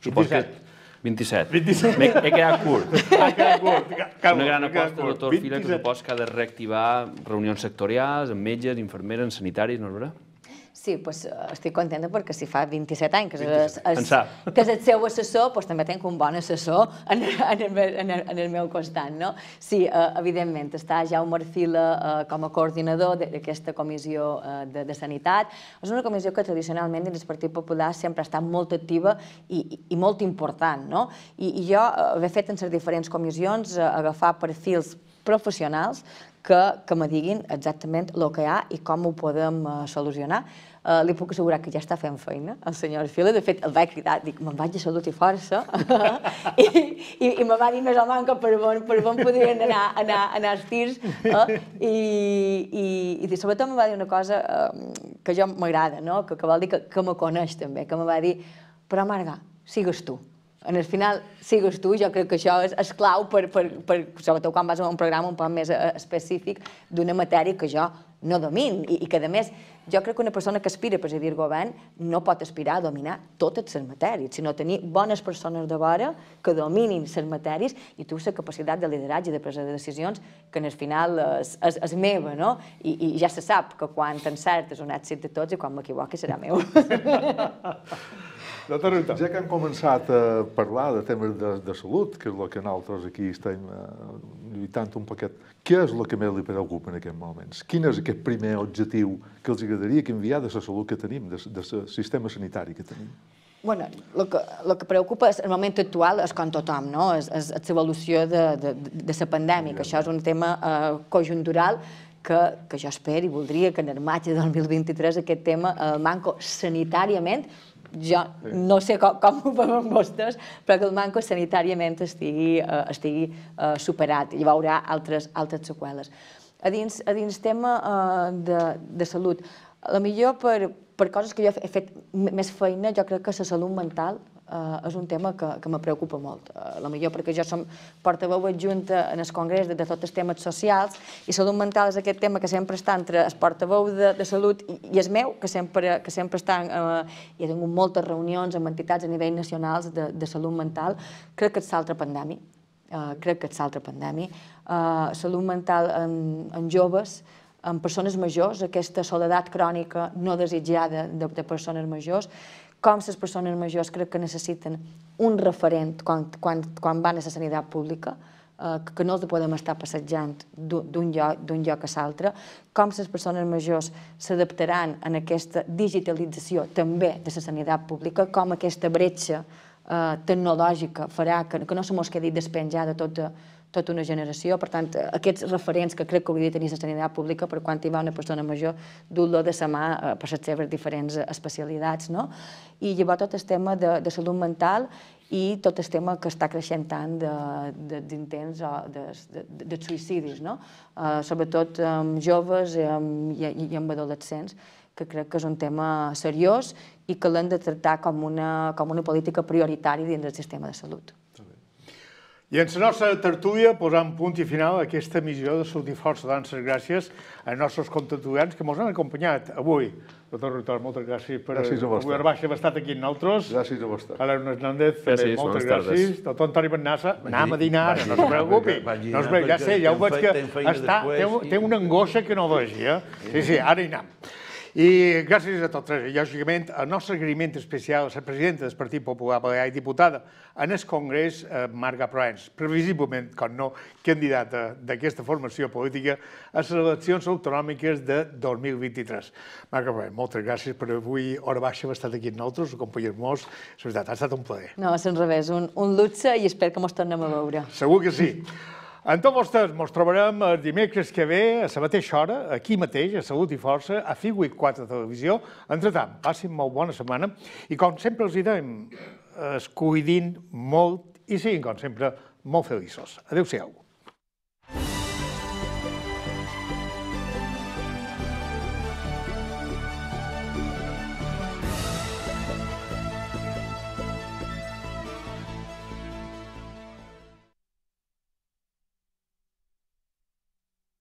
Supos 27. Que 27. 27. He, he quedat curt. Ha quedat curt. Una gran aposta, doctor Fila, que supos que ha de reactivar reunions sectorials amb metges, infermeres, sanitaris, no és veritat? Sí, pues, eh, estic contenta perquè si fa 27 anys que és, és, que és el seu assessor, pues, també tenc un bon assessor en, en, el, en, el, en el meu costat. No? Sí, uh, evidentment, està Jaume Marfila uh, com a coordinador d'aquesta comissió uh, de, de Sanitat. És una comissió que tradicionalment dins del Partit Popular sempre ha estat molt activa i, i, i molt important. No? I, I jo uh, he fet en les diferents comissions uh, agafar perfils professionals que, que me diguin exactament el que hi ha i com ho podem uh, solucionar. Uh, li puc assegurar que ja està fent feina, el senyor Fila. De fet, el vaig cridar, dic, me'n vaig a Salut i Força. I, i, I me va dir més o menys per on, per on podrien anar, anar, anar els tirs. Uh, i, i, I sobretot me va dir una cosa uh, que jo m'agrada, no? que, que vol dir que, que me coneix també, que me va dir, però Marga, sigues tu en el final sigues tu, jo crec que això és, és clau per, per, per, sobretot quan vas a un programa un poc més eh, específic d'una matèria que jo no domin i, i que, a més, jo crec que una persona que aspira a presidir govern no pot aspirar a dominar totes les matèries, sinó tenir bones persones de vora que dominin les matèries i tu la capacitat de lideratge i de presa de decisions que en el final és, és, és meva, no? I, I ja se sap que quan t'encert és un èxit de tots i quan m'equivoqui serà meu. Doctor Ruta. Ja que hem començat a parlar de temes de, de salut, que és el que nosaltres aquí estem uh, lluitant un poquet, què és el que més li preocupa en aquests moments? Quin és aquest primer objectiu que els agradaria canviar de la salut que tenim, de, de sistema sanitari que tenim? Bueno, el que, el que preocupa és, el moment actual és com tothom, no? és, és, és l'evolució de, de, de la pandèmia, que això és un tema eh, conjuntural que, que jo espero i voldria que en el maig de 2023 aquest tema, el manco sanitàriament, jo no sé com, com ho veuen vostès, però que el manco sanitàriament estigui, uh, estigui uh, superat i hi haurà altres, altres seqüeles. A dins, a dins tema uh, de, de salut, a millor per, per coses que jo he fet més feina, jo crec que la salut mental eh, és un tema que, que me preocupa molt. Eh, la millor perquè jo som portaveu adjunta en el Congrés de, de tots els temes socials i salut mental és aquest tema que sempre està entre el portaveu de, de salut i, i el meu, que sempre, que sempre està... Eh, i he tingut moltes reunions amb entitats a nivell nacionals de, de salut mental. Crec que és l'altra pandèmia. Uh, crec que és l'altra pandèmia. Uh, salut mental en, en joves, en persones majors, aquesta soledat crònica no desitjada de, de persones majors, com les persones majors crec que necessiten un referent quan, quan, quan van a la sanitat pública, eh, que no els podem estar passejant d'un lloc, lloc a l'altre, com les persones majors s'adaptaran en aquesta digitalització també de la sanitat pública, com aquesta bretxa eh, tecnològica farà que, que no se mos quedi despenjada tota, tota una generació. Per tant, aquests referents que crec que hauria de tenir la sanitat pública per quan hi va una persona major, dur-lo de sa mà eh, per les seves diferents especialitats. No? I llavors tot el tema de, de salut mental i tot el tema que està creixent tant d'intents de, de, de, de suïcidis, no? Uh, sobretot amb joves i amb, i, i amb adolescents, que crec que és un tema seriós i que l'hem de tractar com una, com una política prioritària dins del sistema de salut. I en la nostra tertúlia posam punt i final a aquesta missió de Salut i Força. Dones les gràcies als nostres contertulians que ens han acompanyat avui. Doctor Ritor, moltes gràcies per Gràcies a vostè. avui haver estat aquí amb nosaltres. Gràcies a vostè. Alain Hernández, també, Gràcies, moltes bones tardes. gràcies. Doctor Antoni Bernassa, anem a dinar, no es preocupi. No es preocupi, ja sé, ja ho veig que està, té, té una angoixa que no vegi, eh? Sí, sí, ara hi anem. I gràcies a tots tres. I, lògicament, el nostre agraïment especial a la presidenta del Partit Popular Balear i diputada en el Congrés, eh, Marga Proens, previsiblement, com no, candidata d'aquesta formació política a les eleccions autonòmiques de 2023. Marga Proens, moltes gràcies per avui, hora baixa, haver estat aquí amb nosaltres, acompanyar-nos. És veritat, ha estat un plaer. No, és revés, un, un luxe i espero que mos tornem a veure. Segur que sí. En tots vostès ens trobarem el dimecres que ve, a la mateixa hora, aquí mateix, a Salut i Força, a Figui 4 Televisió. Entretant, passin molt bona setmana i, com sempre els hi dèiem, es cuidin molt i siguin, com sempre, molt feliços. Adéu-siau.